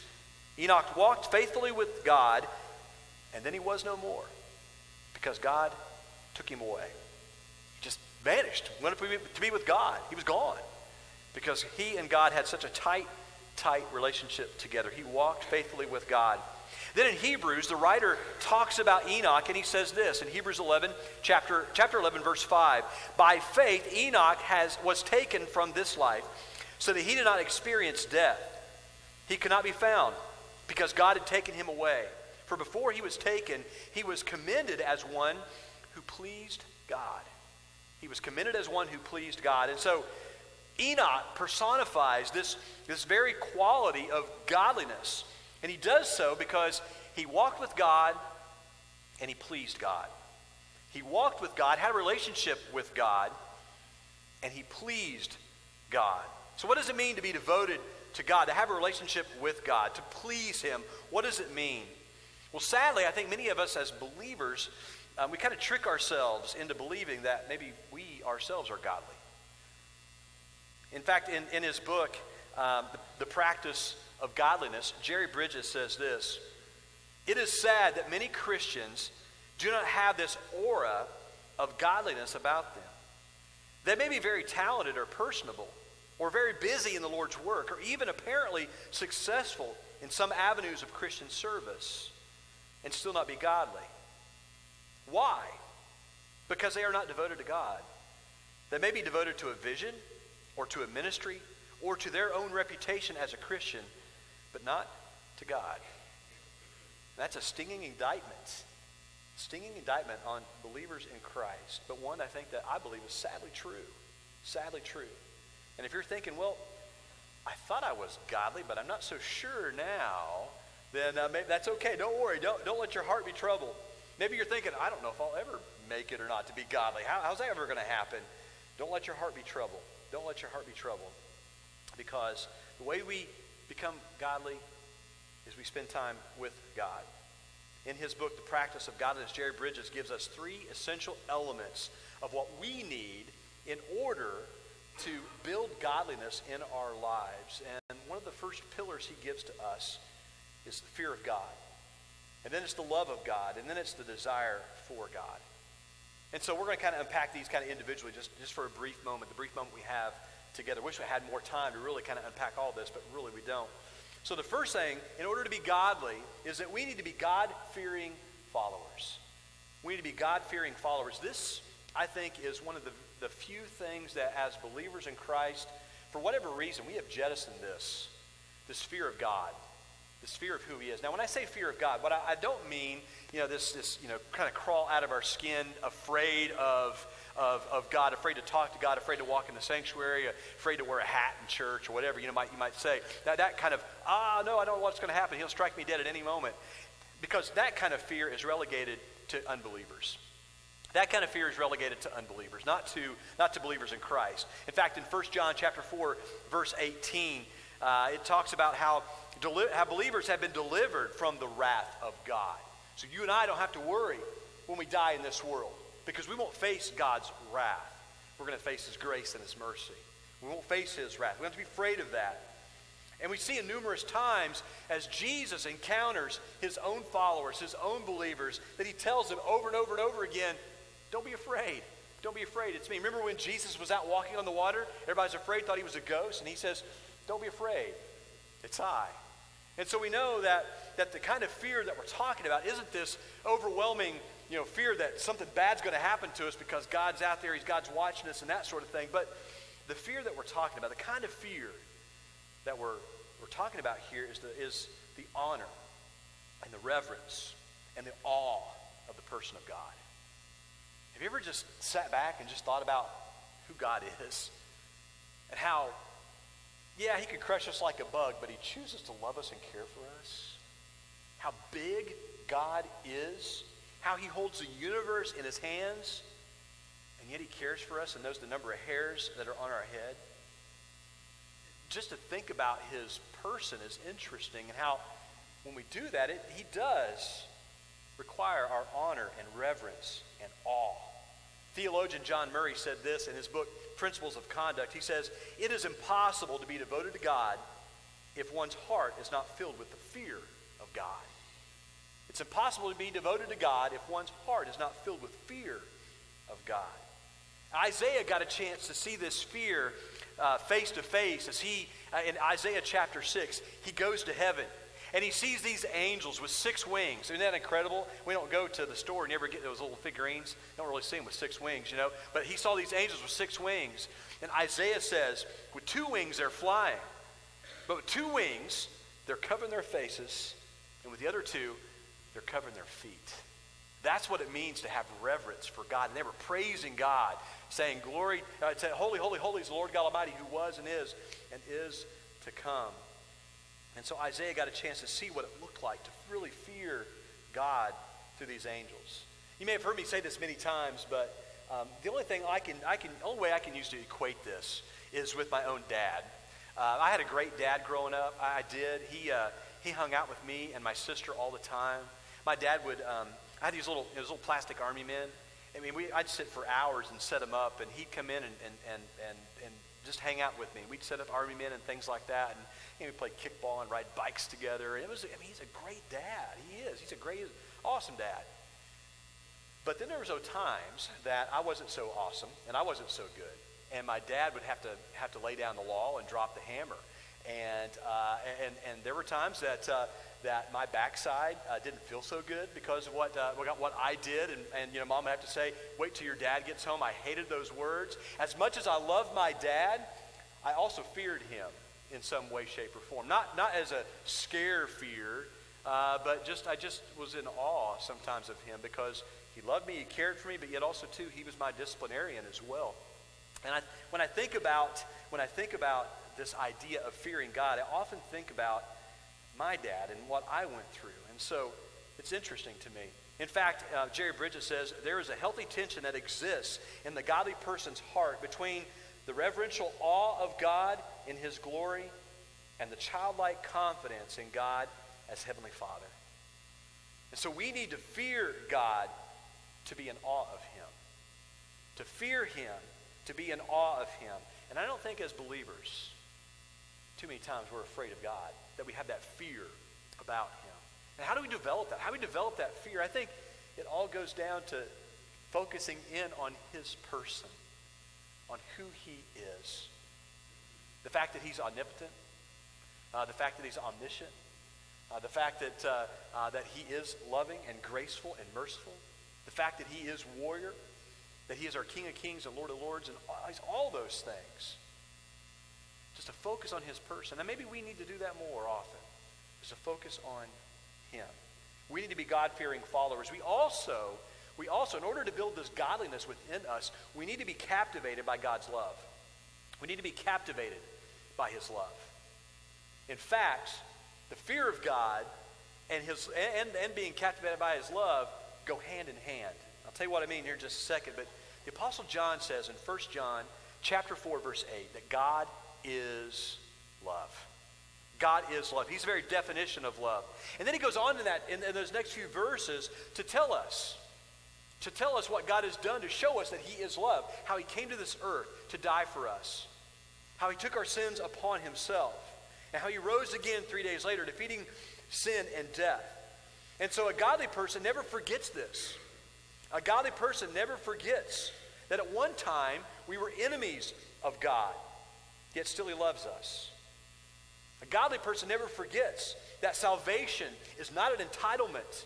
Enoch walked faithfully with God, and then he was no more because God took him away. He just vanished, went to be with God. He was gone because he and God had such a tight, tight relationship together. He walked faithfully with God. Then in Hebrews, the writer talks about Enoch, and he says this in Hebrews 11, chapter, chapter 11, verse 5. By faith, Enoch has, was taken from this life so that he did not experience death. He could not be found because God had taken him away. For before he was taken, he was commended as one who pleased God. He was commended as one who pleased God. And so Enoch personifies this, this very quality of godliness. And he does so because he walked with God and he pleased God. He walked with God, had a relationship with God, and he pleased God. So, what does it mean to be devoted to God, to have a relationship with God, to please Him? What does it mean? Well, sadly, I think many of us as believers, um, we kind of trick ourselves into believing that maybe we ourselves are godly. In fact, in, in his book, um, the, the Practice of Godliness, Jerry Bridges says this It is sad that many Christians do not have this aura of godliness about them. They may be very talented or personable, or very busy in the Lord's work, or even apparently successful in some avenues of Christian service, and still not be godly. Why? Because they are not devoted to God. They may be devoted to a vision, or to a ministry, or to their own reputation as a Christian, but not to God. That's a stinging indictment. Stinging indictment on believers in Christ, but one I think that I believe is sadly true. Sadly true. And if you're thinking, well, I thought I was godly, but I'm not so sure now, then uh, maybe that's okay. Don't worry. Don't, don't let your heart be troubled. Maybe you're thinking, I don't know if I'll ever make it or not to be godly. How, how's that ever going to happen? Don't let your heart be troubled. Don't let your heart be troubled. Because the way we become godly is we spend time with God. In his book, The Practice of Godliness, Jerry Bridges gives us three essential elements of what we need in order to build godliness in our lives. And one of the first pillars he gives to us is the fear of God. And then it's the love of God. And then it's the desire for God. And so we're going to kind of unpack these kind of individually just, just for a brief moment, the brief moment we have together. Wish we had more time to really kind of unpack all this, but really we don't. So the first thing, in order to be godly, is that we need to be God-fearing followers. We need to be God-fearing followers. This, I think, is one of the, the few things that as believers in Christ, for whatever reason, we have jettisoned this, this fear of God this fear of who he is. Now, when I say fear of God, what I, I don't mean, you know, this, this, you know, kind of crawl out of our skin, afraid of, of, of God, afraid to talk to God, afraid to walk in the sanctuary, afraid to wear a hat in church or whatever you, know, might, you might say. That, that kind of, ah, no, I don't know what's going to happen. He'll strike me dead at any moment. Because that kind of fear is relegated to unbelievers. That kind of fear is relegated to unbelievers, not to, not to believers in Christ. In fact, in 1 John chapter 4, verse 18, uh, it talks about how deli- how believers have been delivered from the wrath of God. So you and I don't have to worry when we die in this world because we won't face God's wrath. We're going to face His grace and His mercy. We won't face His wrath. We don't have to be afraid of that. And we see in numerous times as Jesus encounters his own followers, his own believers, that he tells them over and over and over again, don't be afraid. Don't be afraid. It's me. Remember when Jesus was out walking on the water? Everybody's afraid, thought he was a ghost, and he says, don't be afraid. It's I. And so we know that, that the kind of fear that we're talking about isn't this overwhelming you know, fear that something bad's going to happen to us because God's out there, He's God's watching us, and that sort of thing. But the fear that we're talking about, the kind of fear that we're, we're talking about here is the, is the honor and the reverence and the awe of the person of God. Have you ever just sat back and just thought about who God is and how yeah, he could crush us like a bug, but he chooses to love us and care for us. How big God is, how he holds the universe in his hands, and yet he cares for us and knows the number of hairs that are on our head. Just to think about his person is interesting and how when we do that, it, he does require our honor and reverence and awe. Theologian John Murray said this in his book, Principles of Conduct. He says, It is impossible to be devoted to God if one's heart is not filled with the fear God. It's impossible to be devoted to God if one's heart is not filled with fear of God. Isaiah got a chance to see this fear uh, face to face as he, uh, in Isaiah chapter 6, he goes to heaven and he sees these angels with six wings. Isn't that incredible? We don't go to the store and ever get those little figurines. Don't really see them with six wings, you know. But he saw these angels with six wings. And Isaiah says, with two wings they're flying. But with two wings, they're covering their faces. And with the other two, they're covering their feet. That's what it means to have reverence for God. And they were praising God, saying, Glory, uh, saying, Holy, holy, holy is the Lord God Almighty who was and is and is to come. And so Isaiah got a chance to see what it looked like to really fear God through these angels. You may have heard me say this many times, but um, the only thing I can, I can, only way I can use to equate this is with my own dad. Uh, I had a great dad growing up. I, did. He, uh, he hung out with me and my sister all the time. My dad would, um, I had these little, these little plastic army men. I mean, we, I'd sit for hours and set them up, and he'd come in and, and, and, and, and just hang out with me. We'd set up army men and things like that, and you know, we played kickball and ride bikes together. It was, I mean, he's a great dad. He is. He's a great, awesome dad. But then there was times that I wasn't so awesome and I wasn't so good, and my dad would have to have to lay down the law and drop the hammer. And uh, and and there were times that. Uh, that my backside uh, didn't feel so good because of what, uh, what I did. And, and, you know, mom would have to say, wait till your dad gets home. I hated those words. As much as I loved my dad, I also feared him in some way, shape, or form. Not, not as a scare fear, uh, but just I just was in awe sometimes of him because he loved me, he cared for me, but yet also too he was my disciplinarian as well. And I, when I think about when I think about this idea of fearing God, I often think about my dad and what I went through. And so it's interesting to me. In fact, uh, Jerry Bridges says there is a healthy tension that exists in the godly person's heart between the reverential awe of God in his glory and the childlike confidence in God as Heavenly Father. And so we need to fear God to be in awe of Him. To fear Him, to be in awe of Him. And I don't think as believers, too many times we're afraid of God that we have that fear about him. And how do we develop that? How do we develop that fear? I think it all goes down to focusing in on his person, on who he is. The fact that he's omnipotent, uh, the fact that he's omniscient, uh, the fact that, uh, uh that he is loving and graceful and merciful, the fact that he is warrior, that he is our King of kings and Lord of lords, and all, all those things just to focus on his person. And maybe we need to do that more often, is to focus on him. We need to be God-fearing followers. We also, we also, in order to build this godliness within us, we need to be captivated by God's love. We need to be captivated by his love. In fact, the fear of God and, his, and, and being captivated by his love go hand in hand. I'll tell you what I mean here in just a second, but the Apostle John says in 1 John chapter 4, verse 8, that God is love. God is love. He's the very definition of love. And then he goes on in that in, in, those next few verses to tell us, to tell us what God has done to show us that he is love, how he came to this earth to die for us, how he took our sins upon himself, and how he rose again three days later, defeating sin and death. And so a godly person never forgets this. A godly person never forgets that at one time we were enemies of God yet still he loves us. A godly person never forgets that salvation is not an entitlement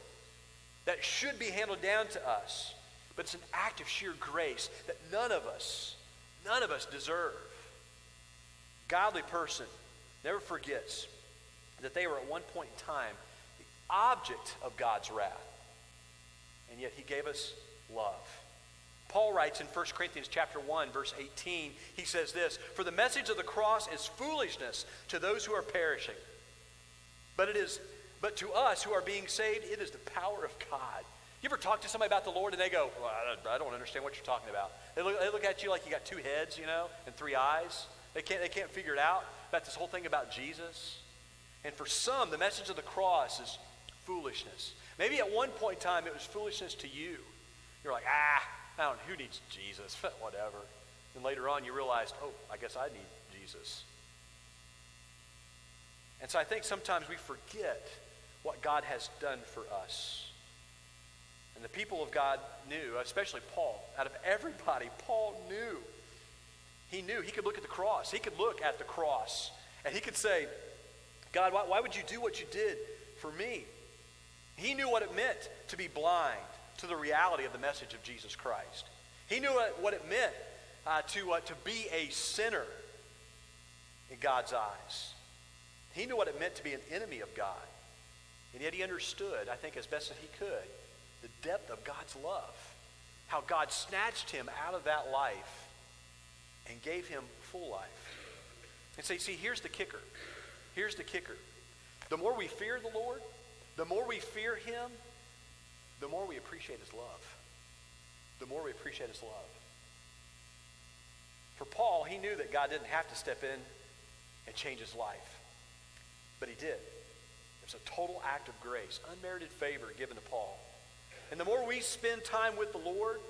that should be handled down to us, but it's an act of sheer grace that none of us, none of us deserve. Godly person never forgets that they were at one point in time the object of God's wrath, and yet he gave us love. Paul writes in 1 Corinthians chapter 1 verse 18, he says this, "For the message of the cross is foolishness to those who are perishing, but it is but to us who are being saved, it is the power of God." You ever talk to somebody about the Lord and they go, well, I don't understand what you're talking about. They look, they look at you like you got two heads, you know, and three eyes. They can't, they can't figure it out about this whole thing about Jesus. And for some, the message of the cross is foolishness. Maybe at one point in time it was foolishness to you. You're like, ah, Don't who needs Jesus? Whatever. And later on, you realize, oh, I guess I need Jesus. And so I think sometimes we forget what God has done for us. And the people of God knew, especially Paul. Out of everybody, Paul knew. He knew. He could look at the cross. He could look at the cross and he could say, God, why, why would you do what you did for me. He knew what it meant to be blind to the reality of the message of Jesus Christ. He knew what, it meant uh, to, uh, to be a sinner in God's eyes. He knew what it meant to be an enemy of God. And yet he understood, I think as best as he could, the depth of God's love. How God snatched him out of that life and gave him full life. And say, see, here's the kicker. Here's the kicker. The more we fear the Lord, the more we fear him, the more we appreciate his love. The more we appreciate his love. For Paul, he knew that God didn't have to step in and change his life. But he did. It was a total act of grace, unmerited favor given to Paul. And the more we spend time with the Lord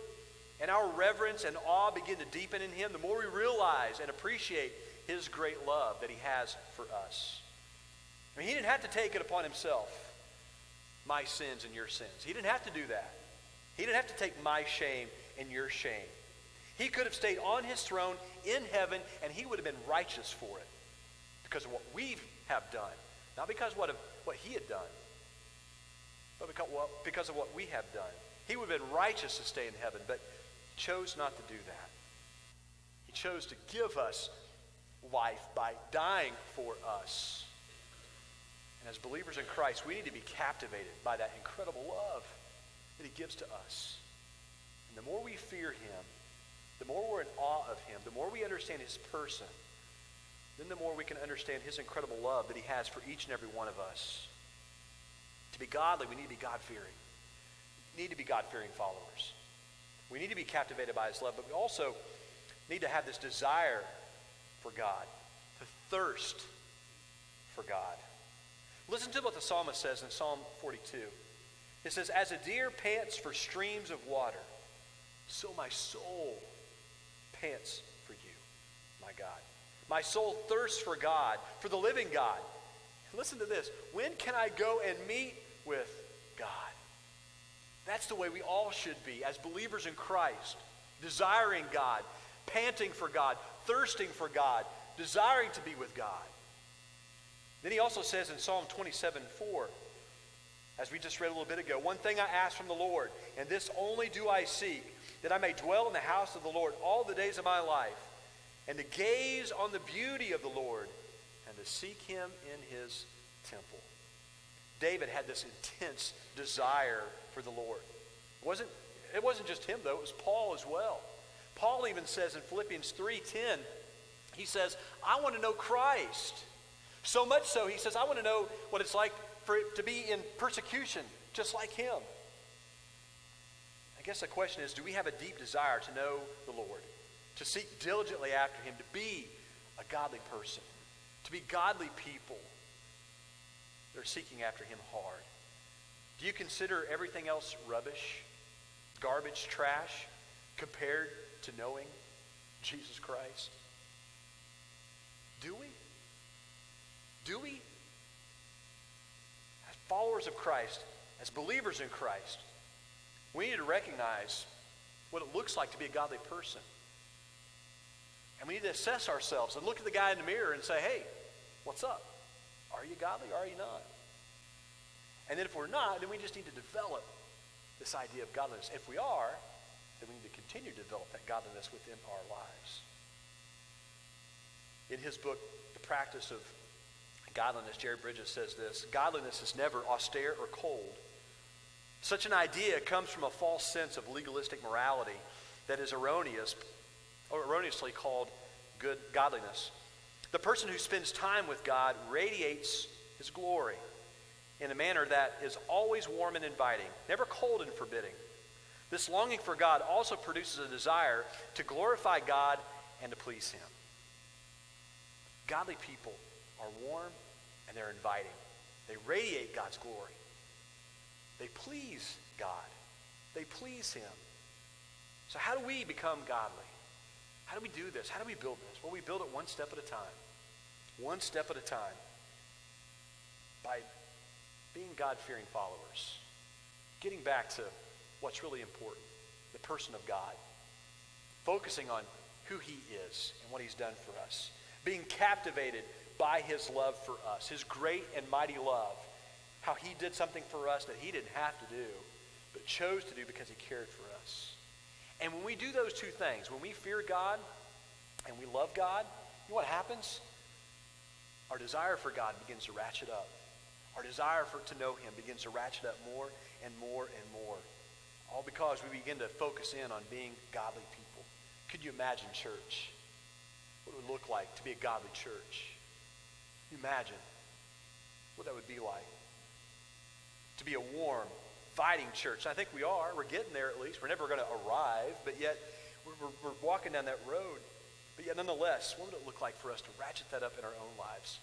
and our reverence and awe begin to deepen in him, the more we realize and appreciate his great love that he has for us. I mean, he didn't have to take it upon himself, my sins and your sins. He didn't have to do that. He didn't have to take my shame and your shame. He could have stayed on his throne in heaven and he would have been righteous for it because of what we have done. Not because what, of, what he had done, but because, well, because of what we have done. He would have been righteous to stay in heaven, but chose not to do that. He chose to give us life by dying for us. As believers in Christ, we need to be captivated by that incredible love that he gives to us. And the more we fear him, the more we're in awe of him, the more we understand his person, then the more we can understand his incredible love that he has for each and every one of us. To be godly, we need to be God fearing. We need to be God fearing followers. We need to be captivated by his love, but we also need to have this desire for God, to thirst for God. Listen to what the psalmist says in Psalm 42. It says, As a deer pants for streams of water, so my soul pants for you, my God. My soul thirsts for God, for the living God. Listen to this. When can I go and meet with God? That's the way we all should be as believers in Christ, desiring God, panting for God, thirsting for God, desiring to be with God. Then he also says in Psalm 27 4, as we just read a little bit ago, one thing I ask from the Lord, and this only do I seek, that I may dwell in the house of the Lord all the days of my life, and to gaze on the beauty of the Lord, and to seek him in his temple. David had this intense desire for the Lord. It wasn't, it wasn't just him, though, it was Paul as well. Paul even says in Philippians 3:10, he says, I want to know Christ. So much so, he says, I want to know what it's like for it to be in persecution, just like him. I guess the question is do we have a deep desire to know the Lord, to seek diligently after him, to be a godly person, to be godly people that are seeking after him hard? Do you consider everything else rubbish, garbage, trash, compared to knowing Jesus Christ? Do we? Do we? As followers of Christ, as believers in Christ, we need to recognize what it looks like to be a godly person. And we need to assess ourselves and look at the guy in the mirror and say, hey, what's up? Are you godly or are you not? And then if we're not, then we just need to develop this idea of godliness. If we are, then we need to continue to develop that godliness within our lives. In his book, The Practice of Godliness, Jerry Bridges says this Godliness is never austere or cold. Such an idea comes from a false sense of legalistic morality that is erroneous, or erroneously called good godliness. The person who spends time with God radiates his glory in a manner that is always warm and inviting, never cold and forbidding. This longing for God also produces a desire to glorify God and to please Him. Godly people are warm and they're inviting. They radiate God's glory. They please God. They please Him. So, how do we become godly? How do we do this? How do we build this? Well, we build it one step at a time. One step at a time. By being God fearing followers. Getting back to what's really important the person of God. Focusing on who He is and what He's done for us. Being captivated by His love for us, His great and mighty love. how he did something for us that he didn't have to do, but chose to do because he cared for us. And when we do those two things, when we fear God and we love God, you know what happens? Our desire for God begins to ratchet up. Our desire for to know him begins to ratchet up more and more and more. All because we begin to focus in on being godly people. Could you imagine church? What it would look like to be a godly church? Imagine what that would be like? To be a warm, fighting church. I think we are. We're getting there at least. We're never going to arrive, but yet we're, we're, we're walking down that road. But yet, nonetheless, what would it look like for us to ratchet that up in our own lives?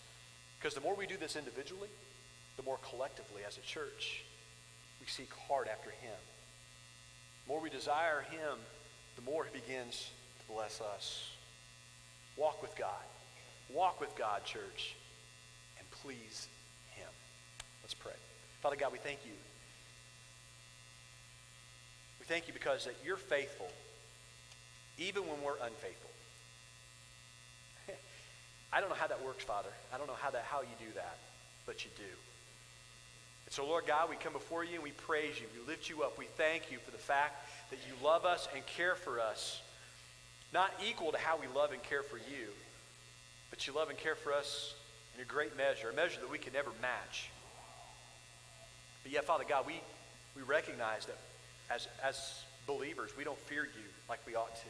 Because the more we do this individually, the more collectively as a church, we seek hard after Him. The more we desire Him, the more He begins to bless us. Walk with God. Walk with God, church, please Him. Let's pray. Father God, we thank you. We thank you because that you're faithful even when we're unfaithful. I don't know how that works, Father. I don't know how that how you do that, but you do. And so, Lord God, we come before you and we praise you. We lift you up. We thank you for the fact that you love us and care for us, not equal to how we love and care for you, but you love and care for us in a great measure, a measure that we can never match. But yet, Father God, we, we recognize that as, as believers, we don't fear you like we ought to.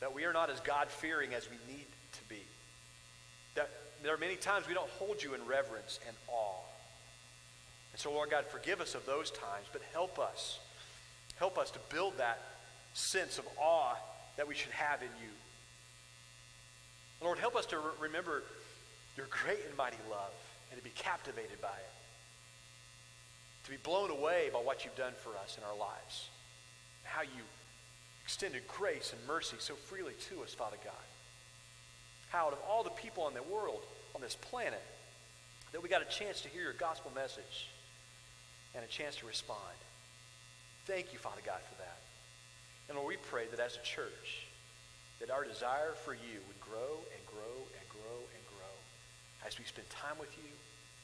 That we are not as God fearing as we need to be. That there are many times we don't hold you in reverence and awe. And so, Lord God, forgive us of those times, but help us. Help us to build that sense of awe that we should have in you. Lord, help us to re- remember your great and mighty love and to be captivated by it. To be blown away by what you've done for us in our lives. How you extended grace and mercy so freely to us, Father God. How out of all the people in the world, on this planet, that we got a chance to hear your gospel message and a chance to respond. Thank you, Father God, for that. And Lord, we pray that as a church, that our desire for you would grow and grow and grow and grow as we spend time with you,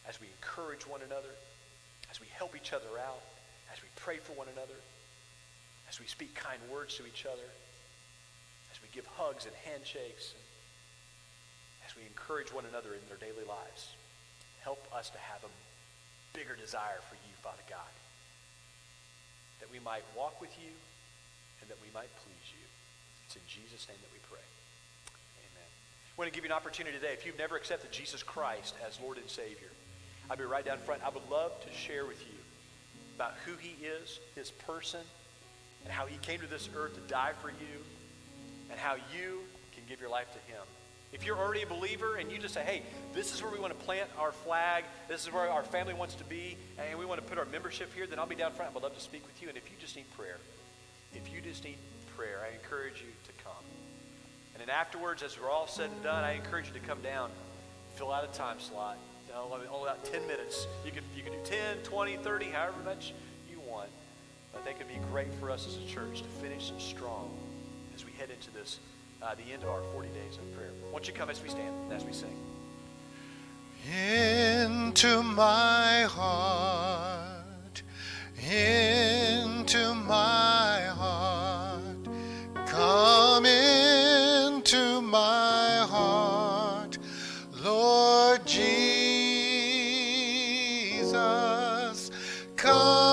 as we encourage one another, as we help each other out, as we pray for one another, as we speak kind words to each other, as we give hugs and handshakes, and as we encourage one another in their daily lives. Help us to have a bigger desire for you, Father God, that we might walk with you and that we might please you. It's in Jesus' name that we pray. I want to give you an opportunity today. If you've never accepted Jesus Christ as Lord and Savior, I'll be right down front. I would love to share with you about who he is, his person, and how he came to this earth to die for you, and how you can give your life to him. If you're already a believer and you just say, hey, this is where we want to plant our flag, this is where our family wants to be, and we want to put our membership here, then I'll be down front. I'd love to speak with you. And if you just need prayer, if you just need prayer, I encourage you to. And then afterwards, as we're all said and done, I encourage you to come down, fill out a time slot. Only about 10 minutes. You can, you can do 10, 20, 30, however much you want. I think it'd be great for us as a church to finish strong as we head into this, uh, the end of our 40 days of prayer. Won't you come as we stand, and as we sing? into my heart, into my heart, come into my heart, Lord Jesus, come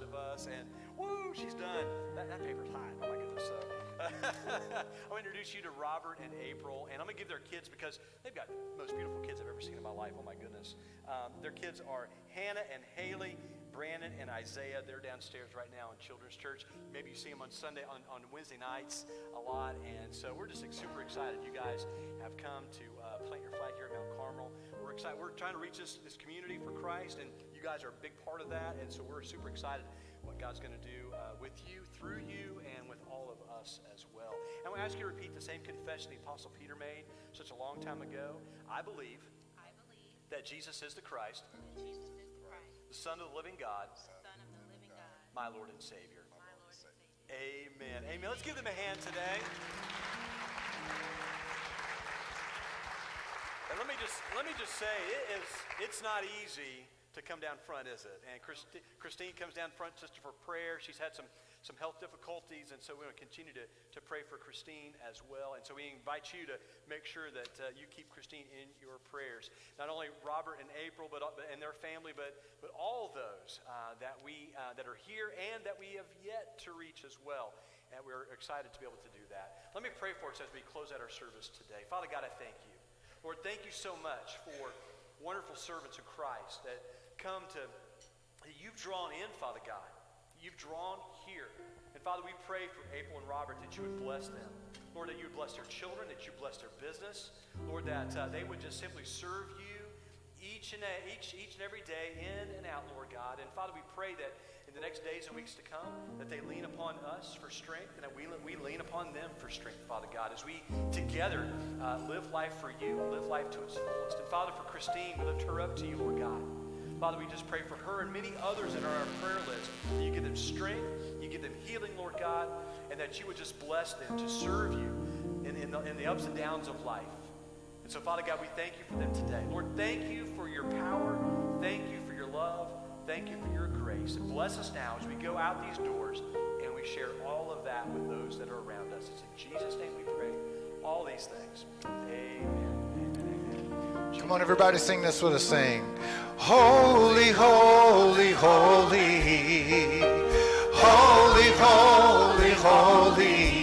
of us, and woo, she's done. That, that paper's hot. Oh my goodness. So, I'll introduce you to Robert and April, and I'm gonna give their kids because they've got the most beautiful kids I've ever seen in my life. Oh my goodness. Um, their kids are Hannah and Haley. Brandon and Isaiah, they're downstairs right now in Children's Church. Maybe you see them on Sunday, on, on Wednesday nights a lot. And so we're just like, super excited. You guys have come to uh, plant your flag here at Mount Carmel. We're excited. We're trying to reach this, this community for Christ, and you guys are a big part of that. And so we're super excited what God's going to do uh, with you, through you, and with all of us as well. And we ask you to repeat the same confession the Apostle Peter made such a long time ago. I believe I believe that Jesus is the Christ, Jesus is the Christ, the Son of the living God, Son of the living God, my Lord and Savior. my Lord and Savior. Amen. Amen. Let's give them a hand today. And let me just let me just say, it is it's not easy to come down front, is it? And Christi- Christine comes down front just for prayer. She's had some some health difficulties, and so we're going to continue to, to pray for Christine as well. And so we invite you to make sure that uh, you keep Christine in your prayers. Not only Robert and April, but, uh, and their family, but but all those uh, that we uh, that are here and that we have yet to reach as well. And we're excited to be able to do that. Let me pray for us as we close out our service today. Father God, I thank you. Lord, thank you so much for wonderful servants of Christ that come to, that you've drawn in, Father God. You've drawn here. And Father, we pray for April and Robert that you would bless them. Lord, that you would bless their children, that you bless their business. Lord, that uh, they would just simply serve you each and, each, each and every day, in and out, Lord God. And Father, we pray that in the next days and weeks to come, that they lean upon us for strength and that we, we lean upon them for strength, Father God, as we together uh, live life for you, live life to its fullest. And Father, for Christine, we lift her up to you, Lord God. Father, we just pray for her and many others that are on our prayer list. That you give them strength, you give them healing, Lord God, and that you would just bless them to serve you in, in, the, in the ups and downs of life. And so, Father God, we thank you for them today. Lord, thank you for your power. Thank you for your love. Thank you for your grace. And bless us now as we go out these doors and we share all of that with those that are around us. It's in Jesus' name we pray. All these things. Amen. Come on, everybody, sing this with us. Sing. Holy, holy, holy. Holy, holy, holy.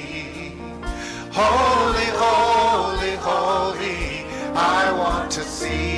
Holy, holy, holy. I want to see